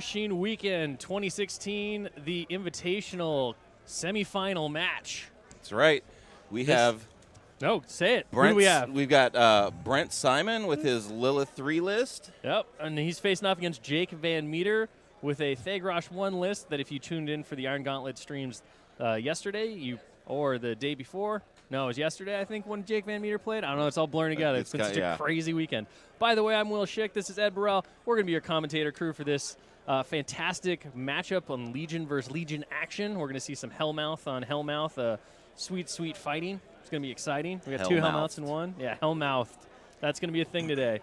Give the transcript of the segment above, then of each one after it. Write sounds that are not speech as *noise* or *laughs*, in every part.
Machine Weekend 2016, the Invitational semifinal match. That's right. We This- have No, say it. Who Brent. do we have? We've got uh, Brent Simon with his Lilith three list. Yep, and he's facing off against Jake VanMeter with a Thagrosh one list that if you tuned in for the Iron Gauntlet streams uh, yesterday, you or the day before. No, it was yesterday, I think, when Jake VanMeter played. I don't know. It's all blurring together. It's It's been got- such yeah. a crazy weekend. By the way, I'm Will Shick. This is Ed Bourelle. We're going to be your commentator crew for this uh, fantastic matchup on Legion versus Legion action. We're going to see some Hellmouth on Hellmouth. Uh, sweet, sweet fighting. It's going to be exciting. We got two. Hellmouths in one. Yeah, Hellmouthed. That's going to be a thing today.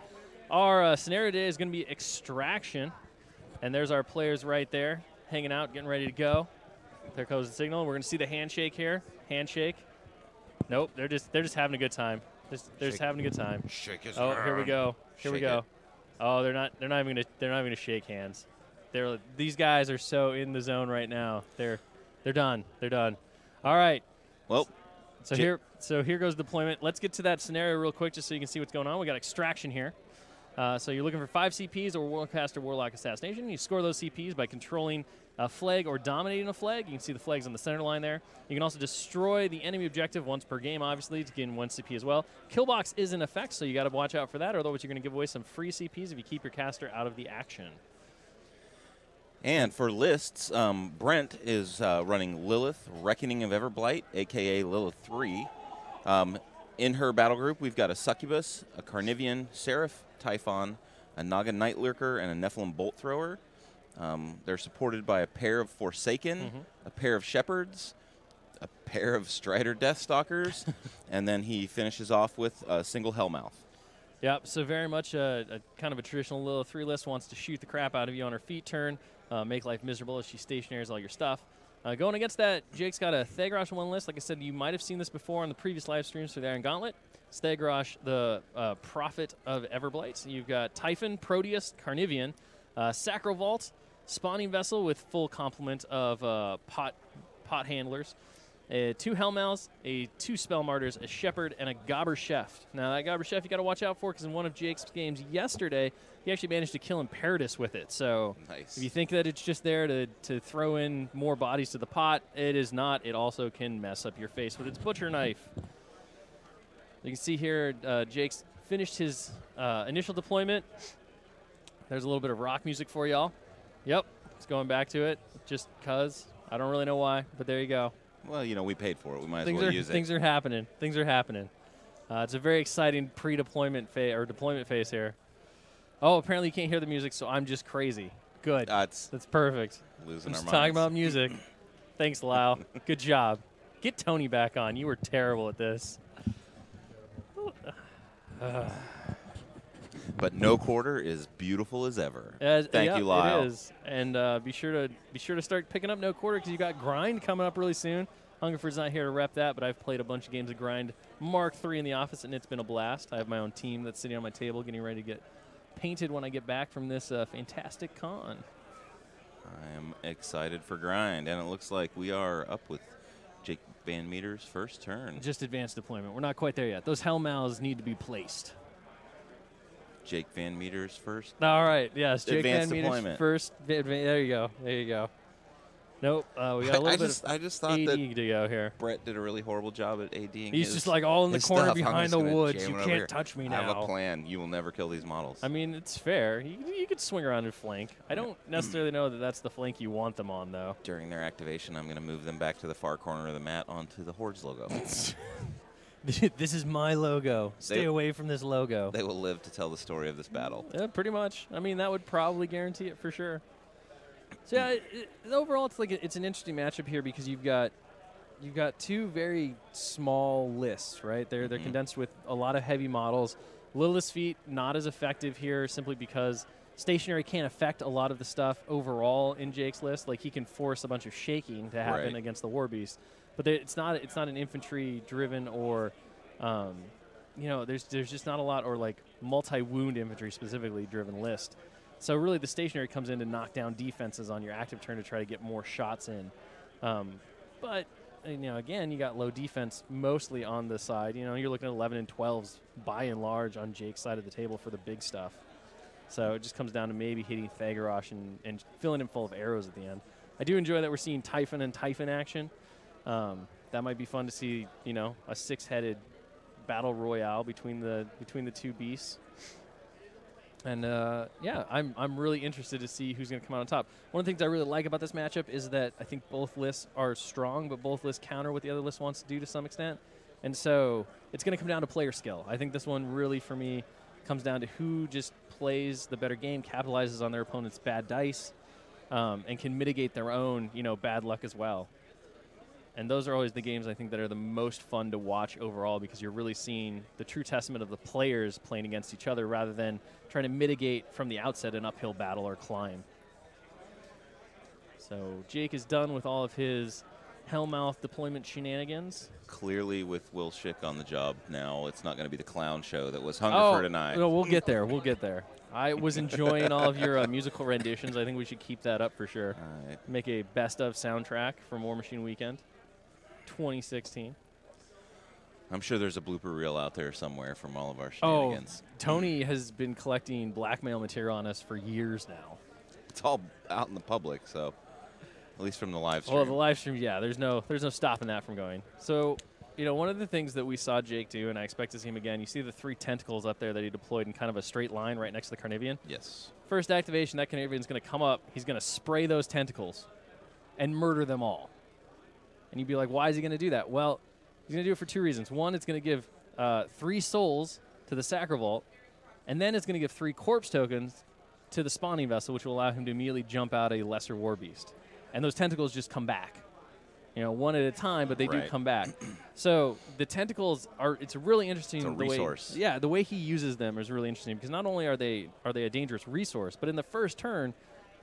Our uh, scenario today is going to be extraction, and there's our players right there, hanging out, getting ready to go. There goes the signal. We're going to see the handshake here. Handshake. Nope, they're just they're just having a good time. Just, they're just having a good time. Shake his Oh, here we go. Here we go. it. Oh, they're not they're not even gonna they're not even gonna shake hands. They're these guys are so in the zone right now. They're they're done. They're done. All right. Well, So J- here, so here goes deployment. Let's get to that scenario real quick, just so you can see what's going on. We got extraction here. Uh, so you're looking for five CPs or Warcaster Warlock Assassination. You score those CPs by controlling a flag or dominating a flag. You can see the flags on the center line there. You can also destroy the enemy objective once per game, obviously, to gain one CP as well. Killbox is in effect, so you got to watch out for that, or otherwise you're going to give away some free CPs if you keep your caster out of the action. And for lists, um, Brent is uh, running Lilith, Reckoning of Everblight, aka Lilith 3. Um, in her battle group, we've got a Succubus, a Carnivean, Seraph, Typhon, a Naga Night Lurker, and a Nephilim Bolt Thrower. Um, they're supported by a pair of Forsaken, Mm-hmm. a pair of Shepherds, a pair of Strider Deathstalkers, *laughs* and then he finishes off with a single Hellmouth. Yep. So very much a, a kind of a traditional Lilith three list wants to shoot the crap out of you on her feat turn, uh, make life miserable as she stationaries all your stuff. Uh, going against that, Jake's got a Thagrosh on one list. Like I said, you might have seen this before on the previous live streams for the Iron Gauntlet. It's Thagrosh, the uh, prophet of Everblight. You've got Typhon, Proteus, Carnivean, uh, Sacral Vault, Spawning Vessel with full complement of uh, pot pot handlers, uh, two Hellmouths, a two Spell Martyrs, a Shepherd, and a Gobber Chef. Now, that Gobber Chef you got to watch out for because in one of Jake's games yesterday, he actually managed to kill Imperatus with it. So, Nice. if you think that it's just there to, to throw in more bodies to the pot, it is not. It also can mess up your face with its Butcher Knife. You can see here, uh, Jake's finished his uh, initial deployment. There's a little bit of rock music for y'all. Yep, it's going back to it just because. I don't really know why, but there you go Well, you know, we paid for it. We might as well are use it. things are happening. Things are happening. Uh, it's a very exciting pre-deployment phase or deployment phase here. Oh, apparently you can't hear the music, so I'm just crazy. Good. Uh, it's That's perfect. losing I'm our just minds. talking about music. *laughs* Thanks, Lau. Good job. Get Tony back on. You were terrible at this. *sighs* *sighs* But no quarter is beautiful as ever. As- Thank yeah, you, Lyle. It is, and uh, be sure to be sure to start picking up no quarter because you got grind coming up really soon. Hungerford's not here to rep that, but I've played a bunch of games of grind Mark Three in the office, and it's been a blast. I have my own team that's sitting on my table, getting ready to get painted when I get back from this uh, fantastic con. I am excited for grind, and it looks like we are up with Jake VanMeter's first turn. Just advanced deployment. We're not quite there yet. Those hell mouths need to be placed. Jake VanMeter's first. All right. Yes. Jake Advanced VanMeter's deployment. first. There you go. There you go. Nope. Uh, we got a *laughs* little I bit just, of I just thought AD that to go here. Brett did a really horrible job at ADing. He's just like all in the corner stuff. Behind the woods. You can't here. touch me now. I have a plan. You will never kill these models. I mean, it's fair. You, you could swing around and flank. I don't *clears throat* necessarily know that that's the flank you want them on, though. During their activation, I'm going to move them back to the far corner of the mat onto the Hordes logo. *laughs* *laughs* this is my logo. Stay They- away from this logo. they will live to tell the story of this battle. Yeah, pretty much. I mean, that would probably guarantee it for sure. So yeah, it, it- overall, it's like a, it's an interesting matchup here because you've got you've got two very small lists, right? They're they're Mhm. condensed with a lot of heavy models. Lilith's feat not as effective here simply because stationary can't affect a lot of the stuff overall in Jake's list. Like he can force a bunch of shaking to happen Right. against the war beast, but it's not it's not an infantry driven or um, you know there's there's just not a lot or like multi wound infantry specifically driven list. So really, the stationary comes in to knock down defenses on your active turn to try to get more shots in. Um, but you know, again, you got low defense mostly on the side. You know, you're looking at 11 and 12s by and large on Jake's side of the table for the big stuff. So it just comes down to maybe hitting Thagrosh and, and filling him full of arrows at the end. I do enjoy that we're seeing Typhon and Typhon action. Um, that might be fun to see, you know, a six-headed battle royale between the between the two beasts. And uh, yeah, I'm, I'm really interested to see who's going to come out on top. One of the things I really like about this matchup is that I think both lists are strong, but both lists counter what the other list wants to do to some extent. And so it's going to come down to player skill. I think this one really, for me, comes down to who just plays the better game, capitalizes on their opponent's bad dice, um, and can mitigate their own, you know, bad luck as well. And those are always the games I think that are the most fun to watch overall because you're really seeing the true testament of the players playing against each other rather than trying to mitigate from the outset an uphill battle or climb. So Jake is done with all of his Hellmouth deployment shenanigans. Clearly, with Will Shick on the job now, it's not going to be the clown show that was Hungerford and I. Oh, No, we'll get there. We'll get there. I was enjoying all of your uh, musical renditions. I think we should keep that up for sure. All right. Make a best of soundtrack for WARMACHINE Weekend 2016. I'm sure there's a blooper reel out there somewhere from all of our shenanigans. Oh, shenanigans. Tony has been collecting blackmail material on us for years now. It's all out in the public, so at least from the live stream. Well, the live stream, yeah, there's no there's no stopping that from going. So, you know, one of the things that we saw Jake do, and I expect to see him again, you see the three tentacles up there that he deployed in kind of a straight line right next to the Carnivean. yes. First activation, that Carnivean's going to come up. He's going to spray those tentacles and murder them all. And you'd be like, why is he going to do that? Well, he's going to do it for two reasons. One, it's going to give uh, three souls to the Sacral Vault, and then it's going to give three corpse tokens to the spawning vessel, which will allow him to immediately jump out a lesser war beast. And those tentacles just come back. You know, one at a time, but they do come back. *clears throat* So the tentacles are. It's a really interesting. It's the resource. Way, yeah, the way he uses them is really interesting because not only are they are they a dangerous resource, but in the first turn,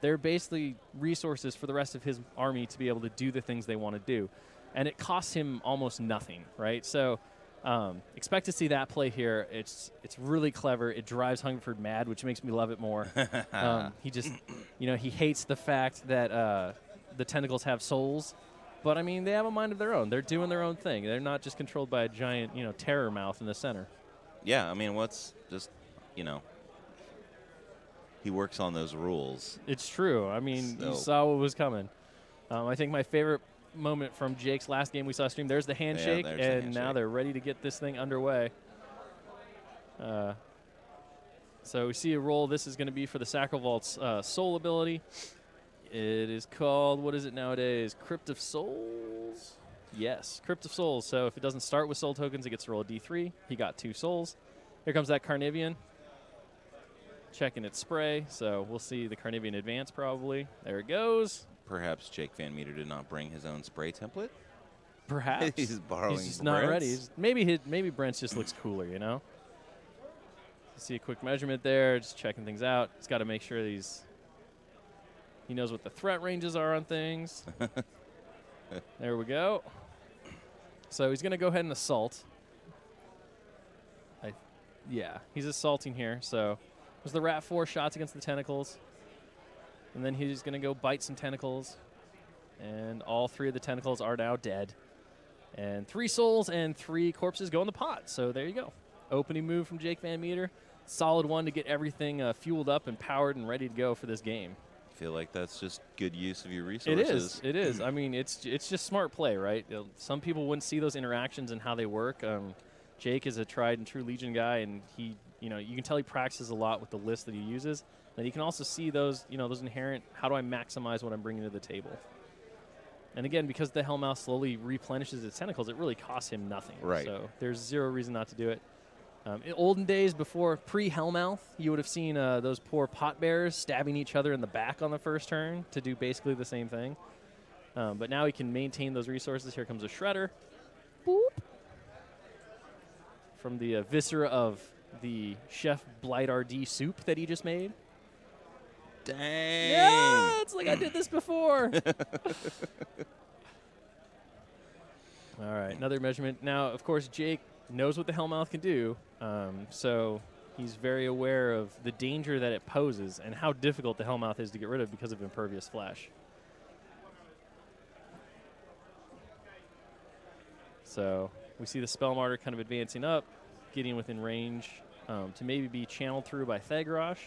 they're basically resources for the rest of his army to be able to do the things they want to do, and it costs him almost nothing, right? So. Um, expect to see that play here. It's it's really clever. It drives Hungerford mad, which makes me love it more. *laughs* um, he just, you know, he hates the fact that uh, the tentacles have souls, but I mean, they have a mind of their own. They're doing their own thing. They're not just controlled by a giant, you know, terror mouth in the center. Yeah, I mean, what's just, you know, he works on those rules. It's true. I mean, you saw what was coming. Um, I think my favorite moment from Jake's last game we saw stream. There's the handshake, there's the and now they're ready to get this thing underway. Uh, so we see a roll. This is going to be for the Sacral Vault's uh, soul ability. It is called what is it nowadays? Crypt of Souls. Yes, Crypt of Souls. So if it doesn't start with soul tokens, it gets to roll a D3. He got two souls. Here comes that Carnivean. Checking its spray, so we'll see the Carnivean advance probably. There it goes. Perhaps Jake VanMeter did not bring his own spray template. Perhaps *laughs* He's borrowing He's just not ready. He's- maybe his, maybe Brent's just looks cooler, you know. See a quick measurement there, just checking things out. He's got to make sure he's he knows what the threat ranges are on things. *laughs* there we go. So he's going to go ahead and assault. I, yeah, he's assaulting here. So there's the rat four shots against the tentacles, and then he's going to go bite some tentacles, and all three of the tentacles are now dead. And three souls and three corpses go in the pot. So there you go. Opening move from Jake VanMeter. Solid one to get everything uh, fueled up and powered and ready to go for this game. I feel like that's just good use of your It resources. is. It is. *clears throat* I mean, it's it's just smart play, right? Some people wouldn't see those interactions and how they work. Um, Jake is a tried and true Legion guy, and he, you know, you can tell he practices a lot with the list that he uses. And you can also see those, you know, those inherent. How do I maximize what I'm bringing to the table? And again, because the Hellmouth slowly replenishes its tentacles, it really costs him nothing. Right. So there's zero reason not to do it. Um, in olden days, before pre-Hellmouth, you would have seen uh, those poor pot bears stabbing each other in the back on the first turn to do basically the same thing. Um, but now he can maintain those resources. Here comes a shredder. Boop. From the uh, viscera of the Chef Blight RD soup that he just made. Dang. Yeah, it's like I did this before. *laughs* All right, another measurement. Now, of course, Jake knows what the Hellmouth can do, um, so he's very aware of the danger that it poses and how difficult the Hellmouth is to get rid of because of impervious flesh. So we see the Spell Martyr kind of advancing up, getting within range um, to maybe be channeled through by Thagrosh.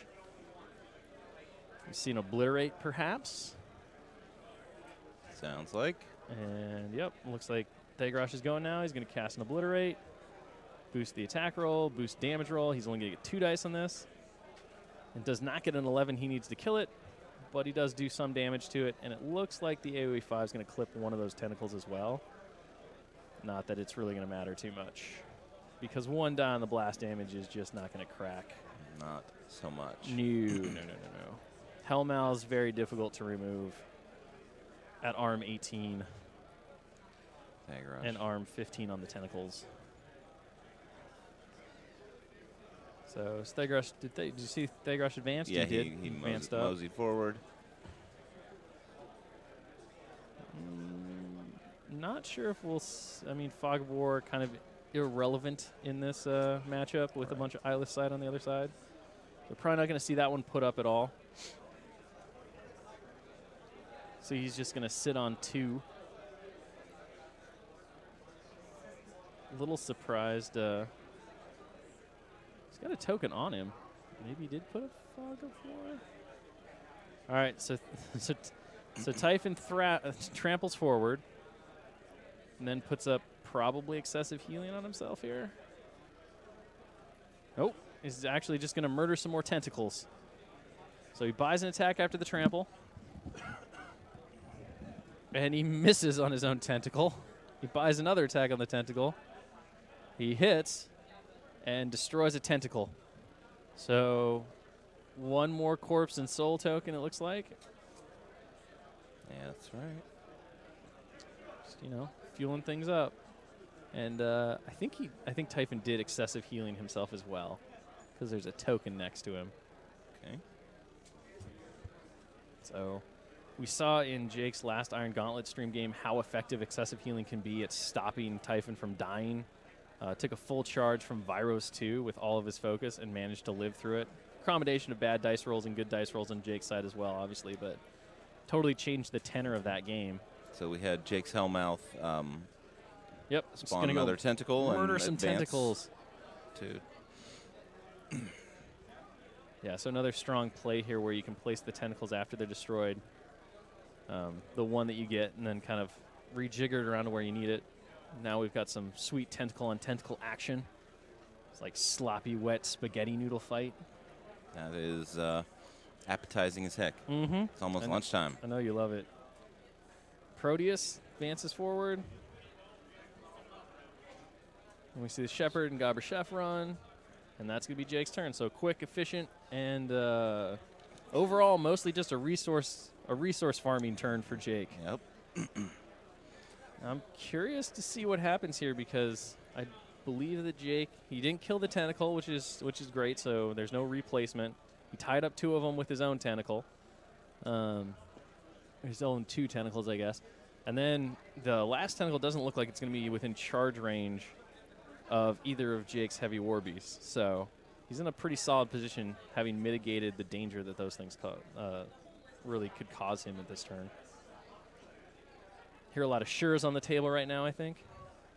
We've seen Obliterate, perhaps. Sounds like. And yep, looks like Thagrosh is going now. He's going to cast an Obliterate, boost the attack roll, boost damage roll. He's only going to get two dice on this. And does not get an 11. He needs to kill it, but he does do some damage to it. And it looks like the AoE 5 is going to clip one of those tentacles as well. Not that it's really going to matter too much. Because one die on the blast damage is just not going to crack. Not so much. No, no, no, no, no. Hellmouth is very difficult to remove at arm 18 Thagrosh. and arm 15 on the tentacles. So Stegrush, did, they, did you see Thagrosh advanced? yeah, he, he, he advanced mosey, up. moseyed forward. Mm, not sure if we'll. S- I mean, Fog of War kind of irrelevant in this uh, matchup with a bunch of eyeless side on the other side. We're probably not going to see that one put up at all. So he's just going to sit on two. A little surprised. Uh, he's got a token on him. Maybe he did put a Fog of War. All right, so *laughs* so so Typhon thra- uh, tramples forward and then puts up probably excessive healing on himself here. Nope. He's actually just going to murder some more tentacles. So he buys an attack after the trample. And he misses on his own tentacle. He buys another attack on the tentacle. He hits and destroys a tentacle. So one more corpse and soul token, it looks like. Yeah, that's right. just, you know, fueling things up. And uh, I think he, I think Typhon did excessive healing himself as well, because there's a token next to him. Okay. So we saw in Jake's last Iron Gauntlet stream game how effective excessive healing can be at stopping Typhon from dying. Uh, took a full charge from Vyros 2 with all of his focus and managed to live through it. Combination of bad dice rolls and good dice rolls on Jake's side as well, obviously, but totally changed the tenor of that game. So we had Jake's Hellmouth um, Yep, spawn gonna go another tentacle murder and some tentacles. To Yeah, so another strong play here where you can place the tentacles after they're destroyed. Um, the one that you get, and then kind of rejigger it around to where you need it. Now we've got some sweet tentacle on tentacle action. It's like sloppy, wet spaghetti noodle fight. that is uh, appetizing as heck. Mm-hmm. It's almost I lunchtime. I know you love it. Proteus advances forward. And we see the Shepherd and Gobber Chef run. And that's going to be Jake's turn. So quick, efficient, and uh, overall mostly just a resource a resource farming turn for Jake. Yep. *clears throat* I'm curious to see what happens here because I believe that Jake he didn't kill the tentacle, which is which is great. So there's no replacement. He tied up two of them with his own tentacle. Um, his own two tentacles, I guess. And then the last tentacle doesn't look like it's going to be within charge range of either of Jake's heavy war beasts. So he's in a pretty solid position, having mitigated the danger that those things uh, really could cause him at this turn. Hear a lot of sure's on the table right now, I think.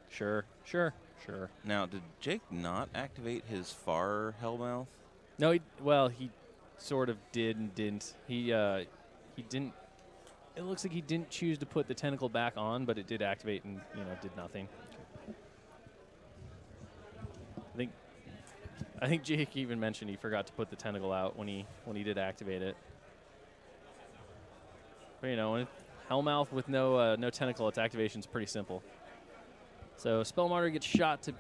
Sure, sure, sure. Now, did Jake not activate his far Hellmouth? No, he, well, he sort of did and didn't. He uh, he didn't. It looks like he didn't choose to put the tentacle back on, but it did activate and you know did nothing. I think Jake even mentioned he forgot to put the tentacle out when he when he did activate it. But you know, Hellmouth with no uh, no tentacle, its activation is pretty simple. So Spellmartyr gets shot to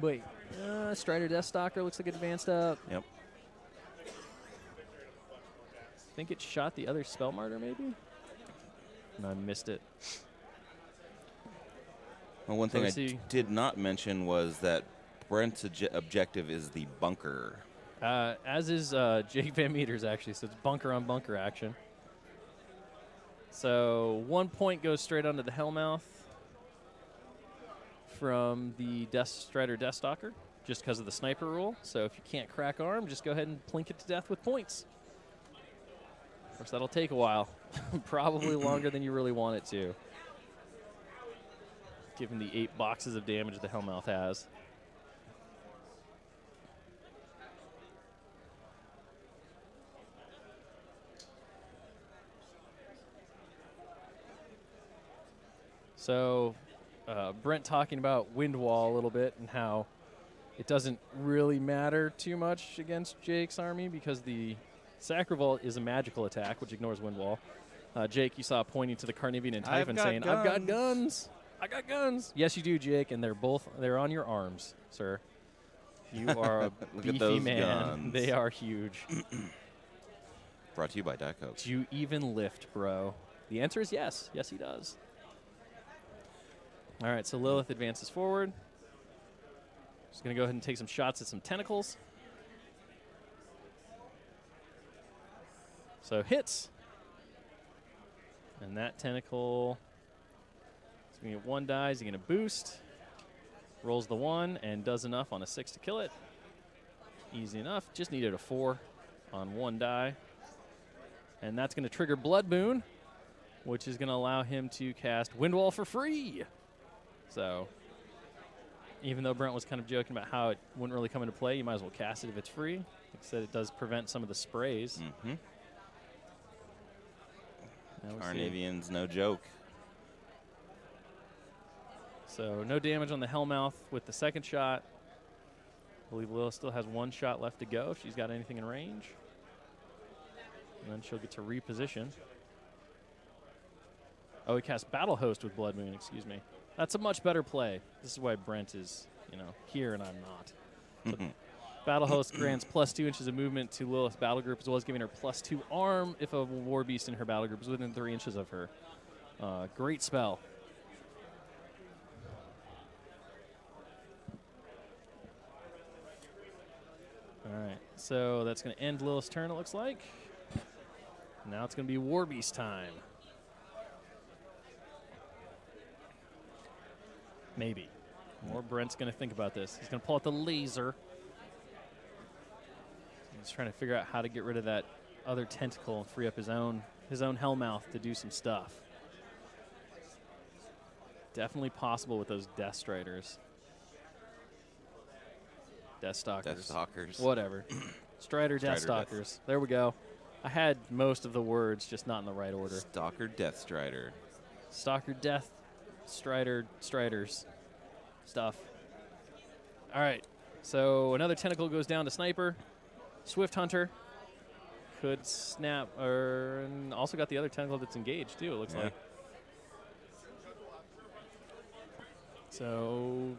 wait. Uh, Strider Deathstalker looks like it advanced up. Yep. I think it shot the other Spellmartyr, maybe? And I missed it. Well, one So thing I did not mention was that Brent's obje- objective is the bunker. Uh, as is uh, *laughs* Jake VanMeters, actually. So it's bunker on bunker action. So one point goes straight onto the Hellmouth from the Death Strider Deathstalker, just because of the sniper rule. So if you can't crack arm, just go ahead and plink it to death with points. Of course, that'll take a while. *laughs* Probably *clears throat* longer than you really want it to. Given the eight boxes of damage the Hellmouth has. So, uh, Brent talking about wind wall a little bit and how it doesn't really matter too much against Jake's army because the Sacral Vault is a magical attack, which ignores wind wall. Uh, Jake, you saw pointing to the Carnivean and Typhon got saying, "I've got guns." guns. I got guns." Yes, you do, Jake, and they're both they're on your arms, sir. You *laughs* are a beefy those man. guns. They are huge. Brought to you by Diet Coke. Do you even lift, bro? The answer is yes. Yes, he does. All right, so Lilith advances forward. She's going to go ahead and take some shots at some tentacles. So hits. And that tentacle is going to get one die. Is he going to boost? Rolls the one and does enough on a six to kill it. Easy enough. Just needed a four on one die. And that's going to trigger Blood Boon, which is going to allow him to cast Windwall for free. So, even though Brent was kind of joking about how it wouldn't really come into play, you might as well cast it if it's free. Like I said, it does prevent some of the sprays. Mm-hmm. Carnivean's no joke. So, no damage on the Hellmouth with the second shot. I believe Lilith still has one shot left to go if she's got anything in range. And then she'll get to reposition. Oh, he cast Battle Host with Blood Boon, excuse me. That's a much better play. This is why Brent is, you know, here and I'm not. So Battle Host grants plus two inches of movement to Lilith's battle group, as well as giving her plus two arm if a War Beast in her battle group is within three inches of her. Uh, great spell. All right, so that's going to end Lilith's turn, it looks like. Now it's going to be War Beast time. Maybe. Or Brent's going to think about this. He's going to pull out the laser. He's trying to figure out how to get rid of that other tentacle and free up his own his own Hellmouth to do some stuff. Definitely possible with those Death Striders. Death Stalkers. Death Stalkers. Whatever. *clears throat* Strider, Death Strider, Death. Stalkers. There we go. I had most of the words, just not in the right order. Stalker Death Strider. Stalker, Death, Strider, Striders, stuff. All right. So another tentacle goes down to Sniper. Swift Hunter could snap, or and also got the other tentacle that's engaged too. It looks Yeah. like. So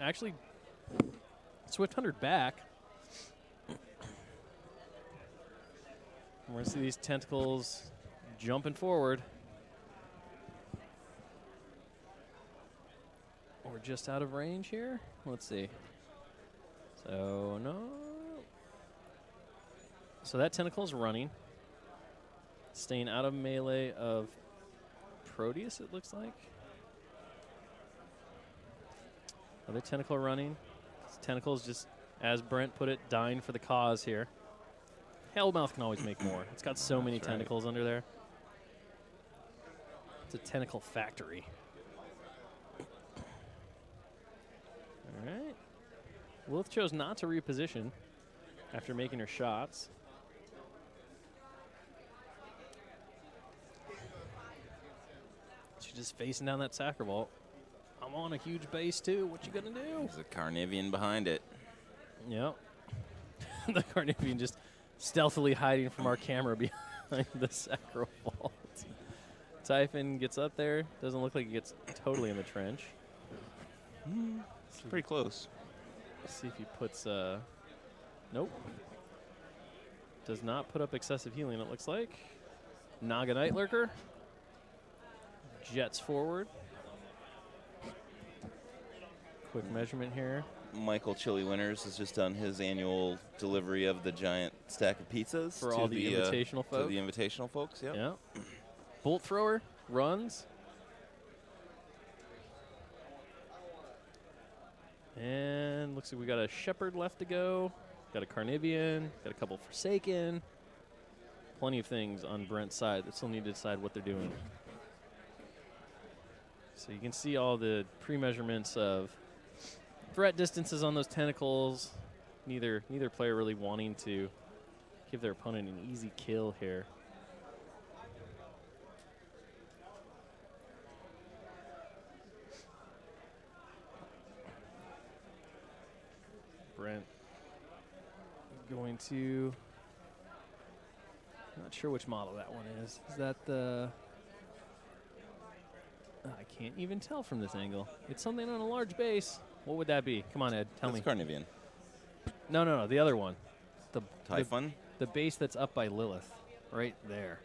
actually, Swift Hunter back. We're gonna see these tentacles jumping forward. Just out of range here. Let's see. So no. So that tentacle is running. Staying out of melee of Proteus, it looks like. Other tentacle running. This tentacle's just, as Brent put it, dying for the cause here. Hellmouth can always make more. It's got so many right. tentacles under there. It's a tentacle factory. All right. Lilith chose not to reposition after making her shots. She's just facing down that Sacral Vault. I'm on a huge base too. What you gonna do? There's a Carnivean behind it. Yep. *laughs* the Carnivean just stealthily hiding from our camera behind the Sacral Vault. Typhon gets up there. Doesn't look like he gets totally in the trench. Hmm. It's pretty close. Let's see if he puts. Uh, nope. Does not put up excessive healing. It looks like. Naga Night Lurker. Jets forward. Quick measurement here. Michael Chili Winners has just done his annual delivery of the giant stack of pizzas For to all the uh, invitational to the invitational folks. Yep. Yeah. Bolt thrower runs. And looks like we got a Shepherd left to go. Got a Carnivean. Got a couple Forsaken. Plenty of things on Brent's side that still need to decide what they're doing. So you can see all the pre-measurements of threat distances on those tentacles. Neither neither player really wanting to give their opponent an easy kill here. Going to. Not sure which model that one is. Is that the? Uh, I can't even tell from this angle. It's something on a large base. What would that be? Come on, Ed. Tell That's me. Carnivean. No, no, no. The other one. The, the Typhon. the base that's up by Lilith, right there.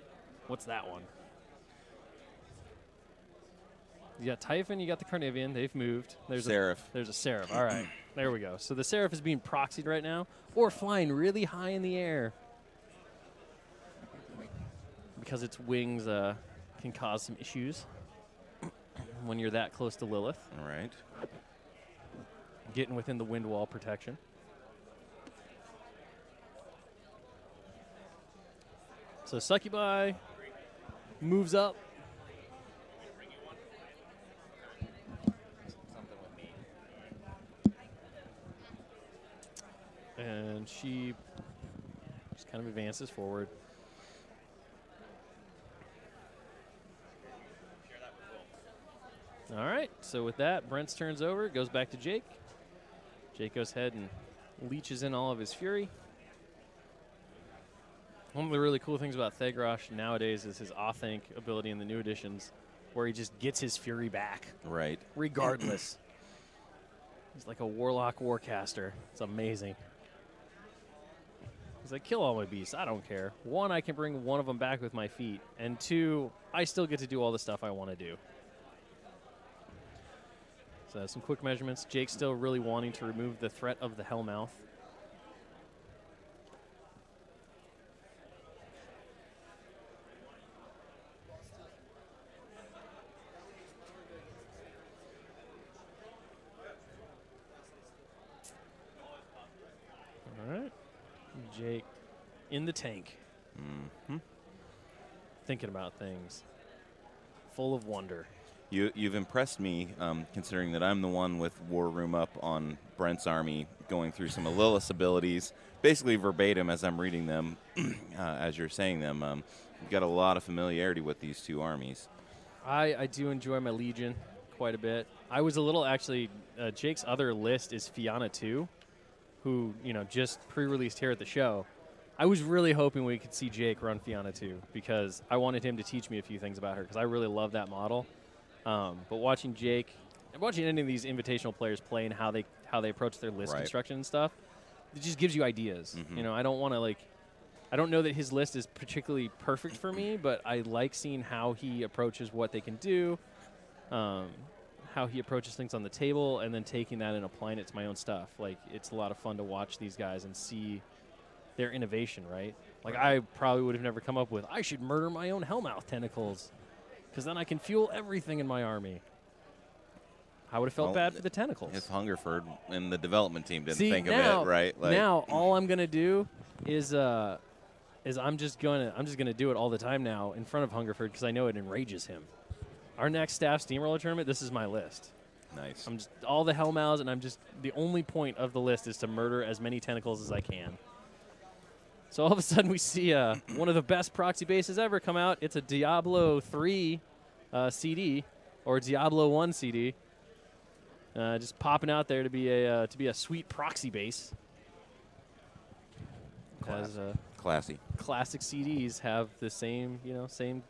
What's that one? You got Typhon, you got the Carnivean. They've moved. There's a Seraph. there's a Seraph. All right, *clears throat* there we go. So the Seraph is being proxied right now, or flying really high in the air because its wings uh, can cause some issues when you're that close to Lilith, All right. getting within the wind wall protection. So Succubi moves up. And she just kind of advances forward. All right. So with that, Brent's turns over, goes back to Jake. Jake goes ahead and leeches in all of his fury. One of the really cool things about Thagrosh nowadays is his Authentic ability in the new editions, where he just gets his fury back, Right. regardless. *clears throat* He's like a warlock warcaster. It's amazing. He's like, kill all my beasts. I don't care. One, I can bring one of them back with my feat, and two, I still get to do all the stuff I want to do. So some quick measurements. Jake's still really wanting to remove the threat of the Hellmouth. All right. Jake in the tank, hmm thinking about things, full of wonder. You, you've impressed me, um, considering that I'm the one with War Room up on Brent's army, going through some of Lilith's abilities, basically verbatim as I'm reading them, *clears throat* uh, as you're saying them. Um, you've got a lot of familiarity with these two armies. I, I do enjoy my Legion quite a bit. I was a little actually. Uh, Jake's other list is Fianna 2, who you know just pre-released here at the show. I was really hoping we could see Jake run Fianna 2 because I wanted him to teach me a few things about her because I really love that model. Um, but watching Jake, and watching any of these invitational players play and how they how they approach their list Right. construction and stuff, it just gives you ideas. Mhm. You know, I don't want to like. I don't know that his list is particularly perfect for me, *clears throat* but I like seeing how he approaches what they can do, um, how he approaches things on the table, and then taking that and applying it to my own stuff. Like it's a lot of fun to watch these guys and see their innovation. Right? Like I probably would have never come up with I should murder my own hellmouth tentacles, because then I can fuel everything in my army. I would have felt Well, bad for the tentacles. If Hungerford and the development team didn't See, think now, of it, right? now all I'm gonna do is uh, is I'm just gonna I'm just gonna do it all the time now in front of Hungerford because I know it enrages him. Our next staff steamroller tournament, this is my list. nice. I'm just all the hellmouths, and I'm just the only point of the list is to murder as many tentacles as I can. So all of a sudden we see uh, one of the best proxy bases ever come out. It's a Diablo 3 uh, CD or Diablo 1 CD. Uh, just popping out there to be a uh, to be a sweet proxy base. Class. As uh, Classy. classic CDs have the same you know same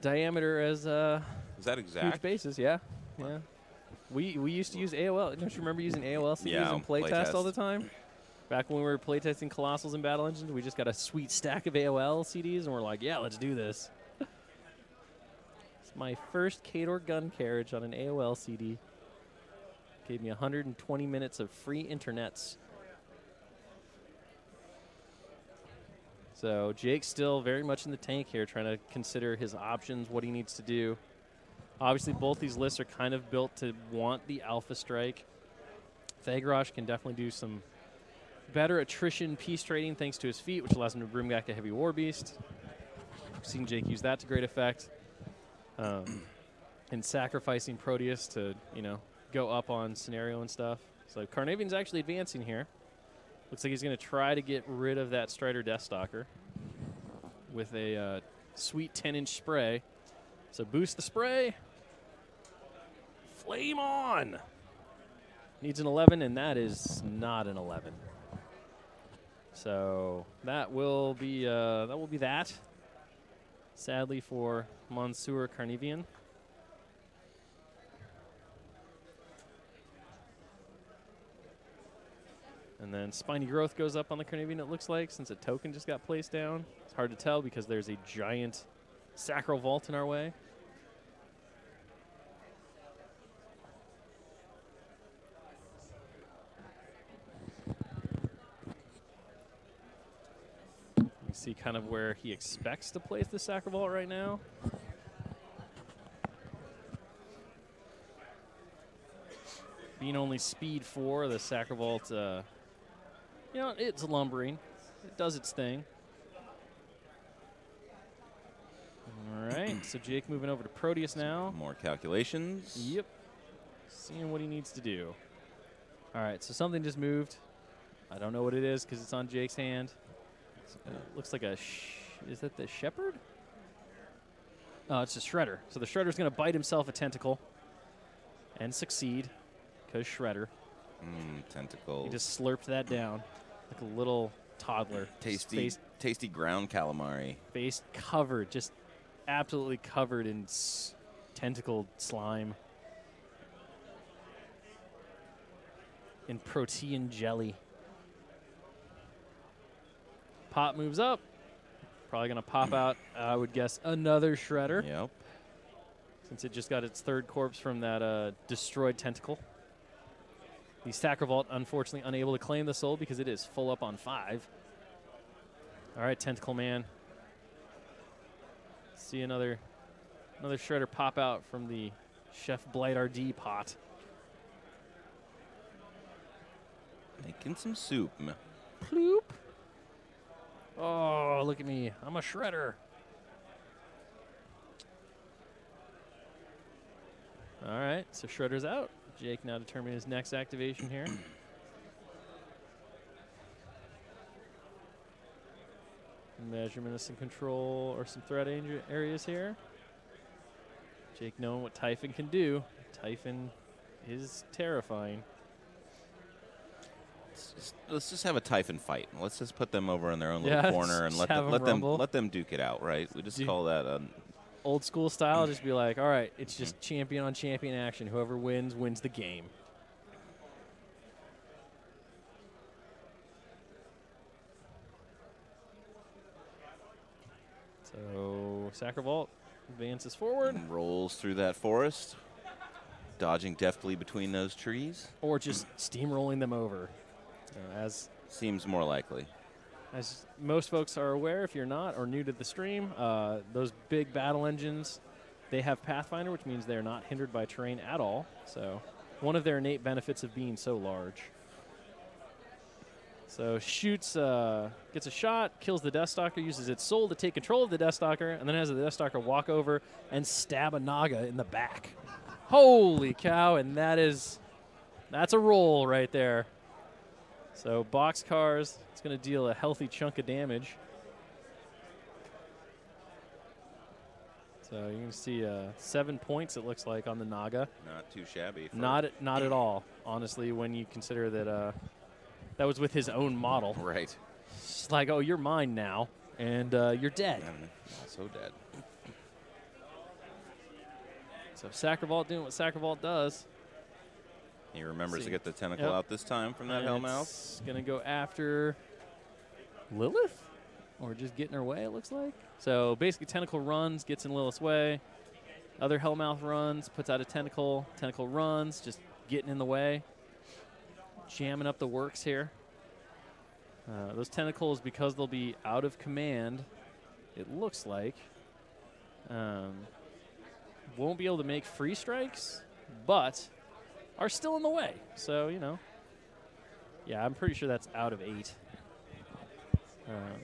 diameter as uh, Is that huge bases. Yeah, yeah. We we used to use AOL. Don't you remember using AOL CDs Yeah, and playtest all the time? Back when we were playtesting Colossals and Battle Engines, we just got a sweet stack of AOL CDs, and we're like, yeah, let's do this. it's my first Khador gun carriage on an AOL CD. Gave me 120 minutes of free internets. So Jake's still very much in the tank here, trying to consider his options, what he needs to do. Obviously, both these lists are kind of built to want the Alpha Strike. Thagrosh can definitely do some better attrition piece trading thanks to his feat, which allows him to bring back a heavy War Beast. I've seen Jake use that to great effect. Um, *clears throat* and sacrificing Proteus to, you know, go up on scenario and stuff. So Carnivean's actually advancing here. Looks like he's going to try to get rid of that Strider Deathstalker with a uh, sweet 10 inch spray. So boost the spray. Flame on! Needs an 11, and that is not an 11. So that will be uh, that will be that. Sadly for Monsieur Carnivean. And then spiny growth goes up on the Carnivean, it looks like, since a token just got placed down. It's hard to tell because there's a giant sacral vault in our way. See kind of where he expects to place the sacral vault right now. Being only speed four, the sacral vault, uh, you know, it's lumbering. It does its thing. All right, so Jake moving over to Proteus now. More calculations. Yep. Seeing what he needs to do. All right, so something just moved. I don't know what it is because it's on Jake's hand. Uh, looks like a. Sh- is that the shepherd? Oh, it's a shredder. So the shredder's going to bite himself a tentacle and succeed because shredder. Mm, tentacles. He just slurped that down like a little toddler. Tasty, Face, tasty ground calamari. face covered, just absolutely covered in s- tentacled slime. In protein jelly. Pop moves up. Probably going to pop out, I would guess, another shredder Yep. since it just got its third corpse from that uh, destroyed tentacle. The Sacral Vault, unfortunately, unable to claim the soul because it is full up on five. All right, Tentacle Man. See another another shredder pop out from the Chef Blight RD pot. Making some soup. Ploop. Oh, look at me. I'm a shredder. All right, so Shredder's out. Jake now determining his next activation here. *clears throat* Measurement of some control or some threat areas here. Jake knowing what Typhon can do. Typhon is terrifying. Let's just, let's just have a Typhon fight. Let's just put them over in their own Yeah, little *laughs* corner and let them 'em let them let them duke it out. Right? We just call that a old school style, just be like, all right, it's mm-hmm. just champion on champion action. Whoever wins, wins the game. So, Sacral Vault advances forward, rolls through that forest, dodging deftly between those trees. or just steamrolling them over. As Seems more likely. As most folks are aware, if you're not or new to the stream, uh, those big battle engines, they have Pathfinder, which means they're not hindered by terrain at all. So, one of their innate benefits of being so large. So shoots, uh, gets a shot, kills the Death Stalker, uses its soul to take control of the Death Stalker, and then has the Death Stalker walk over and stab a Naga in the back. Holy cow! And that is, that's a roll right there. So box cars, it's going to deal a healthy chunk of damage. So you can see uh, seven points. It looks like on the Naga. Not too shabby. For Not not at *clears throat* all, honestly. When you consider that uh, that was with his own model. right. It's like, oh, you're mine now, and uh, you're dead. Also dead. So Sacral Vault doing what Sacral Vault does. He remembers to get the tentacle Yep. out this time from that hellmouth. It's gonna go after Lilith, or just get in her way. It looks like. So basically, tentacle runs, gets in Lilith's way. Other Hellmouth runs, puts out a tentacle. Tentacle runs, just getting in the way. Jamming up the works here. Uh, those tentacles, because they'll be out of command, it looks like, um, won't be able to make free strikes, but are still in the way. So, you know, yeah, I'm pretty sure that's out of eight. Um,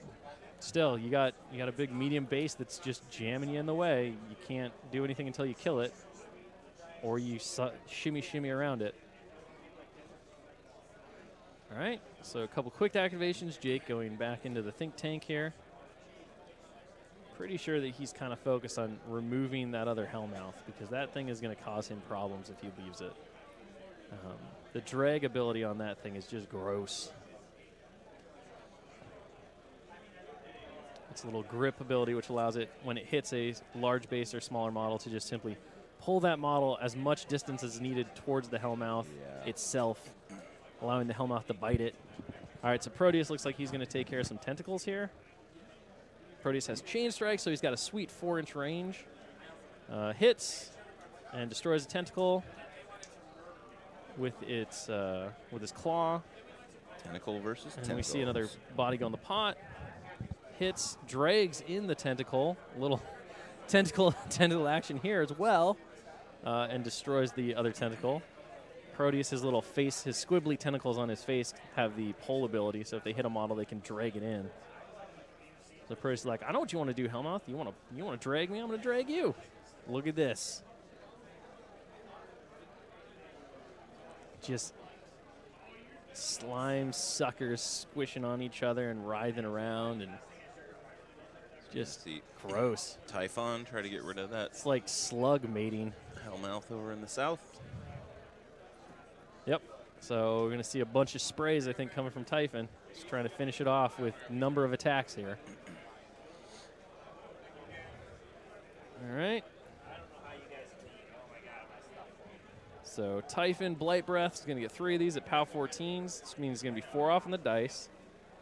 still, you got you got a big medium base that's just jamming you in the way. You can't do anything until you kill it, or you shimmy shimmy around it. All right, so a couple quick activations. Jake going back into the think tank here. Pretty sure that he's kind of focused on removing that other Hellmouth because that thing is going to cause him problems if he leaves it. Um, the drag ability on that thing is just gross. It's a little grip ability, which allows it, when it hits a large base or smaller model, to just simply pull that model as much distance as needed towards the Hellmouth Yeah. itself, allowing the Hellmouth to bite it. All right, so Proteus looks like he's going to take care of some tentacles here. Proteus has Chain Strike, so he's got a sweet four-inch range. Uh, hits and destroys a tentacle with its uh, with his claw. Tentacle versus And we see another body go in the pot. Hits, drags in the tentacle. A little *laughs* tentacle *laughs* tentacle action here as well. Uh, and destroys the other tentacle. Proteus, his little face, his squibbly tentacles on his face have the pull ability, so if they hit a model, they can drag it in. So Proteus is like, I know what you want to do, Hellmouth. You want to you want to drag me? I'm going to drag you. Look at this. Just slime suckers squishing on each other and writhing around and just See gross. Typhon try to get rid of that It's like slug mating. Hellmouth over in the south. Yep. So we're going to see a bunch of sprays, I think, coming from Typhon. Just trying to finish it off with number of attacks here. All right. So Typhon Blight Breath is going to get three of these at POW 14s. This means he's going to be four off on the dice.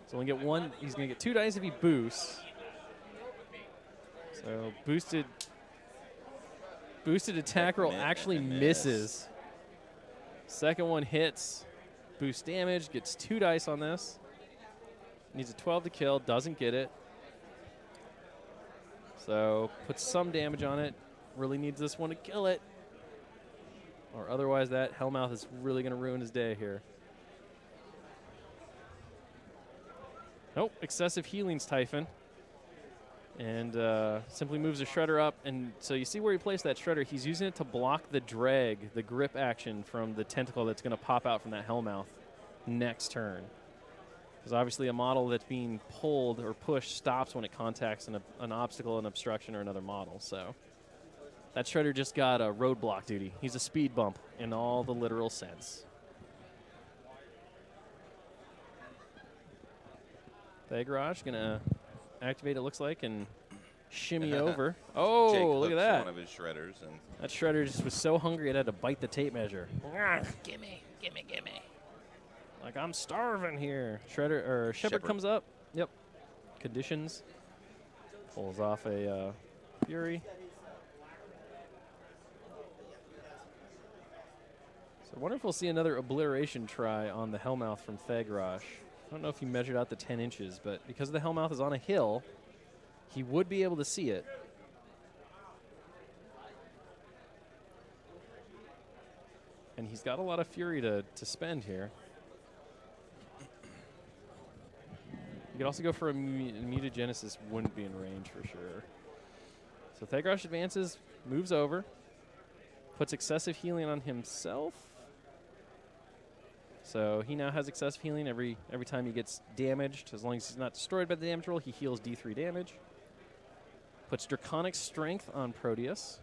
So only get one. He's going to get two dice if he boosts. So boosted. Boosted attack roll actually misses. Second one hits. Boost damage. Gets two dice on this. Needs a 12 to kill. Doesn't get it. So puts some damage on it. Really needs this one to kill it. Or otherwise, that Hellmouth is really going to ruin his day here. Nope, excessive healings, Typhon. And uh, simply moves a shredder up. And so you see where he placed that shredder. He's using it to block the drag, the grip action from the tentacle that's going to pop out from that Hellmouth next turn. Because obviously, a model that's being pulled or pushed stops when it contacts an, an obstacle, an obstruction, or another model. So that shredder just got a roadblock duty. He's a speed bump in all the literal sense. Thagrosh gonna activate. It looks like and shimmy *laughs* over. Oh, Jake look at that! One of his shredders and That shredder just was so hungry it had to bite the tape measure. Gimme, gimme, gimme. Like I'm starving here. Shredder or Shepard Shepherd. comes up. Yep. Conditions. Pulls off a uh, Fury. So I wonder if we'll see another obliteration try on the Hellmouth from Thagrosh. I don't know if he measured out the 10 inches, but because the Hellmouth is on a hill, he would be able to see it. And he's got a lot of fury to, to spend here. You could also go for a mutagenesis, wouldn't be in range for sure. So Thagrosh advances, moves over, puts excessive healing on himself. So he now has excessive healing every every time he gets damaged. As long as he's not destroyed by the damage roll, he heals D3 damage. Puts Draconic Strength on Proteus,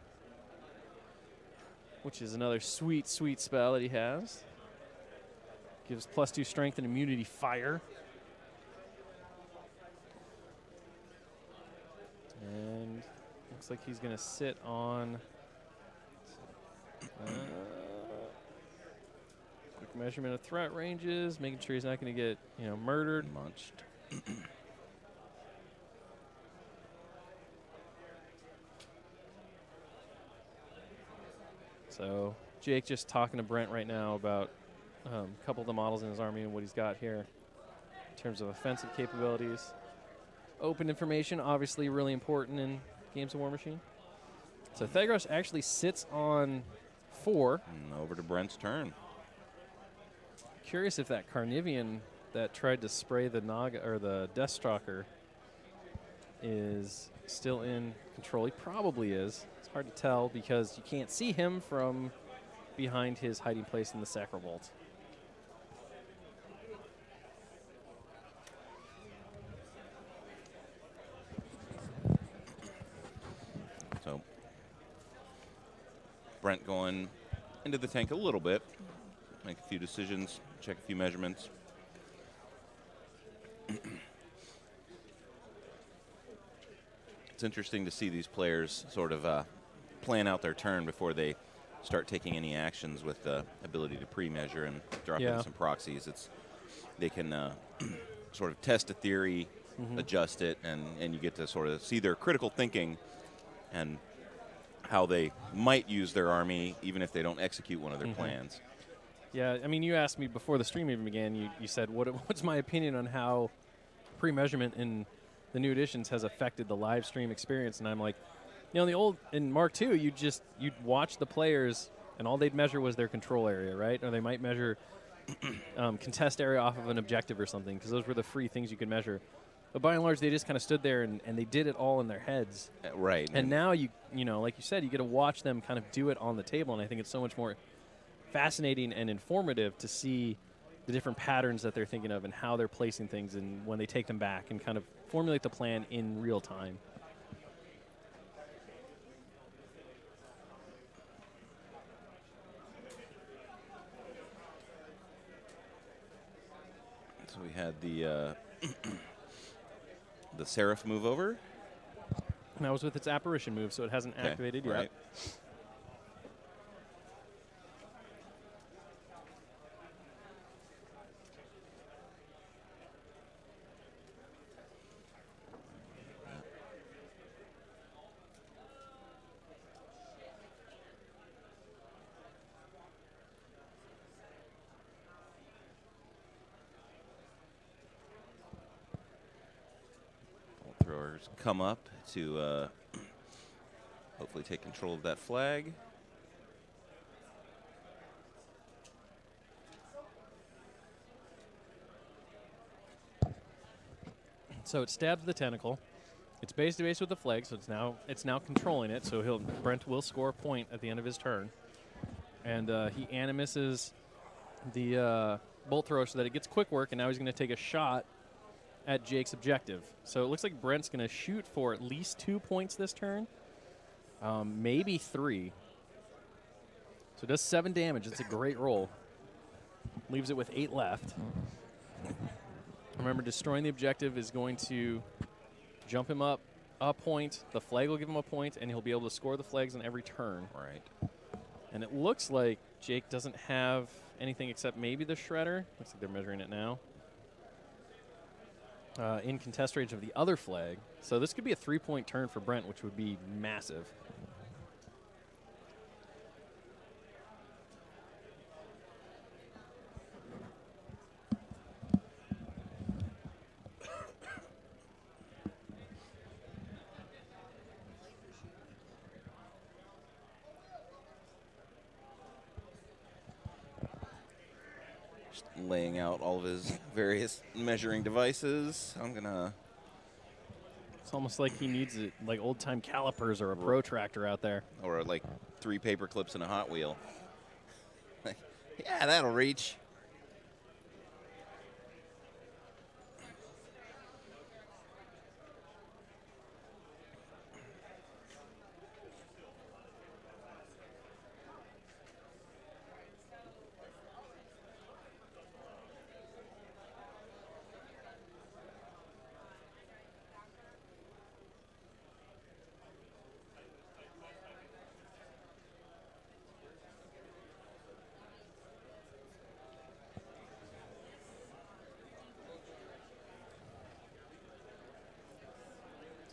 which is another sweet, sweet spell that he has. Gives plus two strength and immunity fire. And looks like he's going to sit on. Uh, measurement of threat ranges, making sure he's not going to get you know murdered. munched. *clears throat* So Jake just talking to Brent right now about um, a couple of the models in his army and what he's got here in terms of offensive capabilities. Open information, obviously really important in Games of WARMACHINE. So Thagrosh actually sits on four. And over to Brent's turn. Curious if that Carnivean that tried to spray the Naga or the Deathstalker is still in control. He probably is. It's hard to tell because you can't see him from behind his hiding place in the Sacral Vault. So Brent going into the tank a little bit, make a few decisions, check a few measurements. *clears throat* it's interesting to see these players sort of uh, plan out their turn before they start taking any actions with the ability to pre-measure and drop Yeah. in some proxies. It's they can uh, *clears throat* sort of test a theory, Mm-hmm. adjust it, and, and you get to sort of see their critical thinking and how they might use their army even if they don't execute one of their plans. Yeah, I mean, you asked me before the stream even began. You, you said, what, *laughs* "What's my opinion on how pre-measurement in the new editions has affected the live stream experience?" And I'm like, you know, in the old in Mark II, you just you'd watch the players, and all they'd measure was their control area, right? Or they might measure *clears throat* um, contest area off of an objective or something, because those were the free things you could measure. But by and large, they just kind of stood there and, and they did it all in their heads. Uh, Right. And now you you know, like you said, you get to watch them kind of do it on the table, and I think it's so much more fascinating and informative to see the different patterns that they're thinking of and how they're placing things and when they take them back and kind of formulate the plan in real time. So we had the uh, *clears throat* the Seraph move over. And that was with its apparition move, so it hasn't activated yet. right. Bolt throwers come up to uh, *clears throat* hopefully take control of that flag. So it stabs the tentacle. It's base to base with the flag, so it's now it's now controlling it. So he'll Brent will score a point at the end of his turn, and uh, he animuses the uh, bolt thrower so that it gets quick work, and now he's going to take a shot at Jake's objective. So it looks like Brent's going to shoot for at least two points this turn, um, maybe three. So it does seven damage. It's a great roll. Leaves it with eight left. Remember, destroying the objective is going to jump him up a point. The flag will give him a point, and he'll be able to score the flags on every turn. Right. And it looks like Jake doesn't have anything except maybe the shredder. Looks like they're measuring it now. Uh, in contest range of the other flag. So this could be a three point turn for Brent, which would be massive. Just laying out all of his various measuring devices. I'm gonna. It's almost like he needs it, like old time calipers or a protractor out there. or like three paper clips and a Hot Wheel. *laughs* yeah, that'll reach.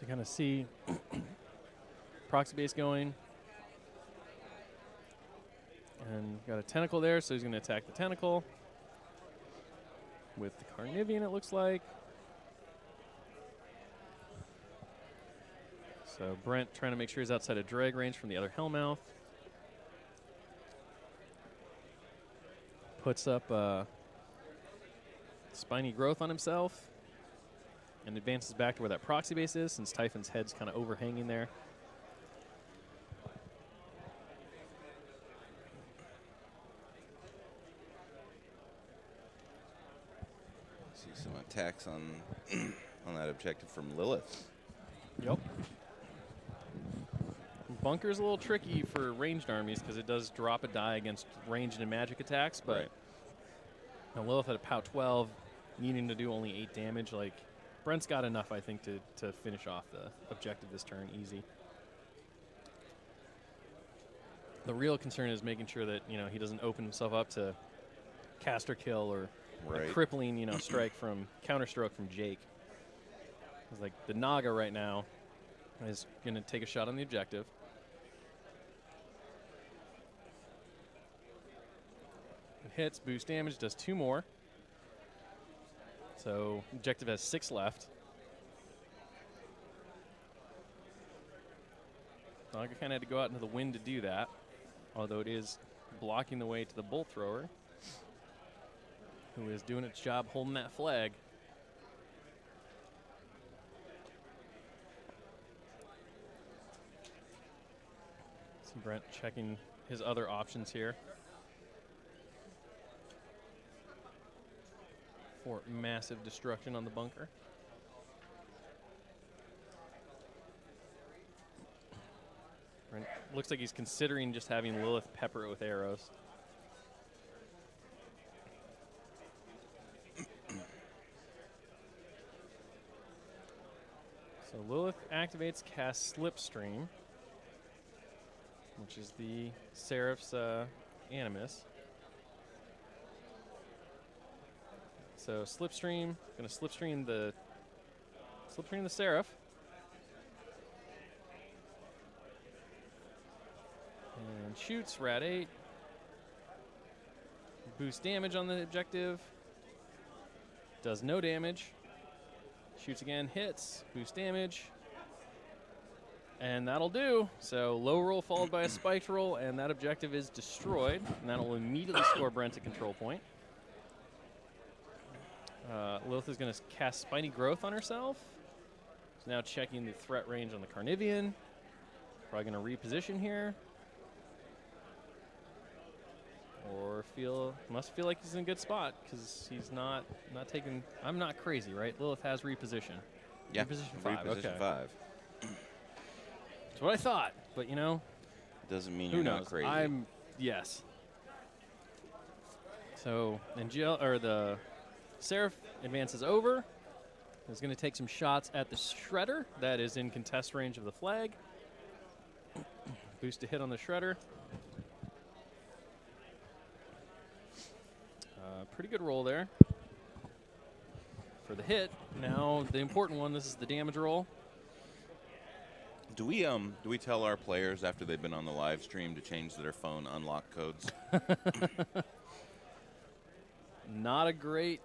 Kind of see proxy base going. And got a tentacle there, so he's going to attack the tentacle with the Carnivean, it looks like. So Brent trying to make sure he's outside of drag range from the other Hellmouth. Puts up uh, spiny growth on himself and advances back to where that proxy base is since Typhon's head's kind of overhanging there. See some attacks on *clears throat* on that objective from Lilith. Yep. Bunker's a little tricky for ranged armies because it does drop a die against ranged and magic attacks, but Right. Lilith at a POW 12, needing to do only 8 damage, like, Brent's got enough, I think, to, to finish off the objective this turn easy. The real concern is making sure that you know he doesn't open himself up to caster kill or a Right. crippling you know *clears throat* strike from counterstroke from Jake. It's like the Naga right now is going to take a shot on the objective. It hits, boost damage, does two more. So objective has six left. Naga kind of had to go out into the wind to do that, although it is blocking the way to the bolt thrower, who is doing its job holding that flag. So Brent checking his other options here. For massive destruction on the bunker. Looks like he's considering just having Lilith pepper it with arrows. So Lilith activates cast Slipstream, which is the Seraph's uh, Animus. So Slipstream, gonna Slipstream the Slipstream the Seraph. And shoots Rat 8. Boost damage on the objective. Does no damage. Shoots again, hits, boost damage. And that'll do. So low roll followed by a spiked roll, and that objective is destroyed. And that'll immediately score Brent a control point. Uh, Lilith is going to cast Spiny Growth on herself. She's now checking the threat range on the Carnivean. Probably going to reposition here. Or feel must feel like he's in a good spot because he's not not taking. I'm not crazy, right? Lilith has reposition. Yeah. Reposition five. Reposition okay, five. that's what I thought. But you know, Doesn't mean you're knows? not crazy. I'm yes. So Angel or the Seraph advances over. Is going to take some shots at the Shredder that is in contest range of the flag. *clears throat* Boost a hit on the Shredder. Uh, pretty good roll there for the hit. Now the important one. This is the damage roll. Do we um do we tell our players after they've been on the live stream to change their phone unlock codes? *laughs* Not a great,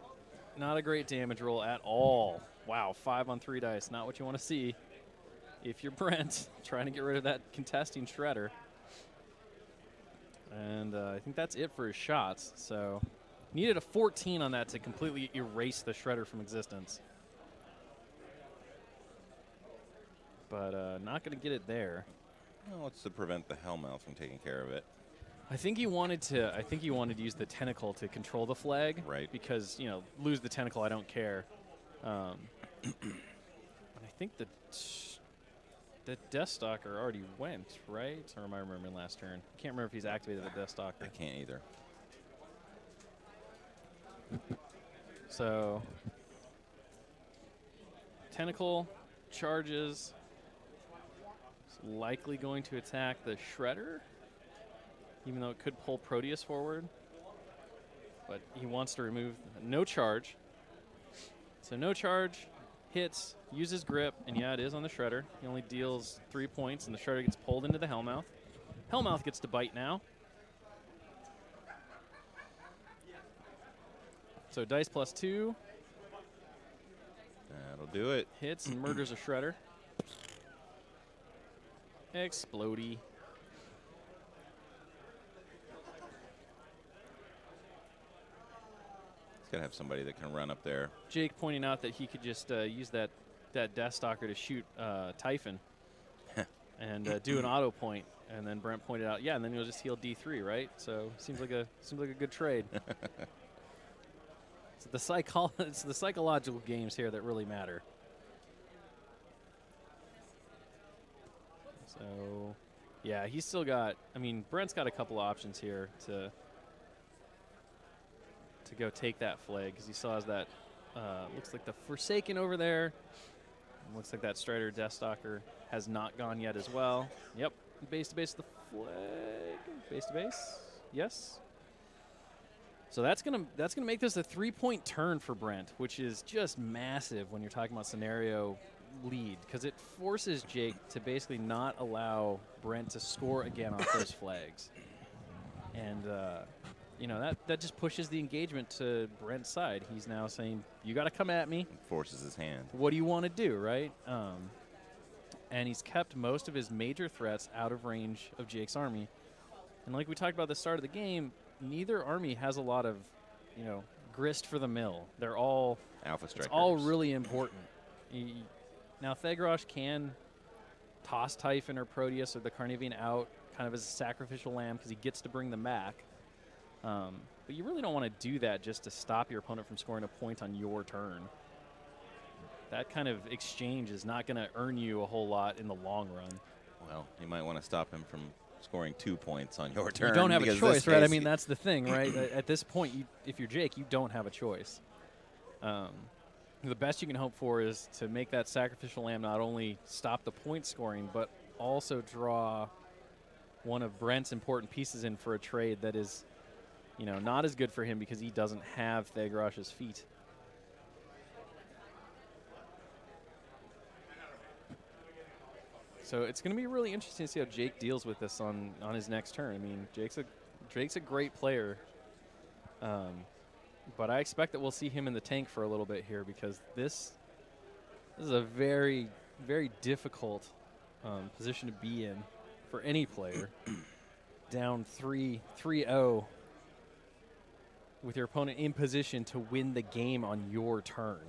not a great damage roll at all. Wow, five on three dice. Not what you want to see. If you're Brent, *laughs* trying to get rid of that contesting shredder. And uh, I think that's it for his shots. So needed a 14 on that to completely erase the shredder from existence. But uh, not going to get it there. well, it's to prevent the Hellmouth from taking care of it. I think he wanted to. I think he wanted to use the tentacle to control the flag. Right. Because you know, lose the tentacle, I don't care. Um, *clears throat* and I think the the Death Stalker already went, right? Or am I remembering last turn? I can't remember if he's activated the Death Stalker. I can't either. So tentacle charges. It's likely going to attack the Shredder, even though it could pull Proteus forward. But he wants to remove no charge. So no charge, hits, uses grip, and yeah, it is on the Shredder. He only deals three points, and the Shredder gets pulled into the Hellmouth. Hellmouth gets to bite now. So dice plus two. That'll do it. hits and murders a shredder. *clears throat* Explodey. It's gotta have somebody that can run up there. Jake pointing out that he could just uh, use that that Death Stalker to shoot uh, Typhon *laughs* and uh, do an auto point. And then Brent pointed out, yeah, and then you'll just heal D3, right? So seems like a seems like a good trade. *laughs* it's the psycho- *laughs* it's the psychological games here that really matter. So, yeah, he's still got. I mean, Brent's got a couple options here to to go take that flag because he still has that Uh, looks like the Forsaken over there. Looks like that Strider Deathstalker has not gone yet as well. Yep, base to base the flag. Base to base. Yes. So that's gonna that's gonna make this a three point turn for Brent, which is just massive when you're talking about scenario lead because it forces Jake to basically not allow Brent to score again off those *coughs* flags, and uh, you know that that just pushes the engagement to Brent's side. He's now saying, "You got to come at me. Forces his hand. What do you want to do?" Right? Um, and he's kept most of his major threats out of range of Jake's army. And like we talked about at the start of the game, neither army has a lot of, you know, grist for the mill. They're all Alpha it's all really important. Now Thagrosh can toss Typhon or Proteus or the Carnivean out kind of as a sacrificial lamb because he gets to bring them back. Um, but you really don't want to do that just to stop your opponent from scoring a point on your turn. That kind of exchange is not going to earn you a whole lot in the long run. Well, you might want to stop him from scoring two points on your turn. you don't have a choice, right? I mean, that's the thing, right? At- this point, you, if you're Jake, you don't have a choice. Um, the best you can hope for is to make that sacrificial lamb not only stop the point scoring, but also draw one of Brent's important pieces in for a trade that is, you know, not as good for him because he doesn't have Thagrosh's feat. So it's going to be really interesting to see how Jake deals with this on, on his next turn. I mean, Jake's a Jake's a great player, um, but I expect that we'll see him in the tank for a little bit here because this this is a very very difficult um, position to be in for any player. *coughs* Down three three zero with your opponent in position to win the game on your turn.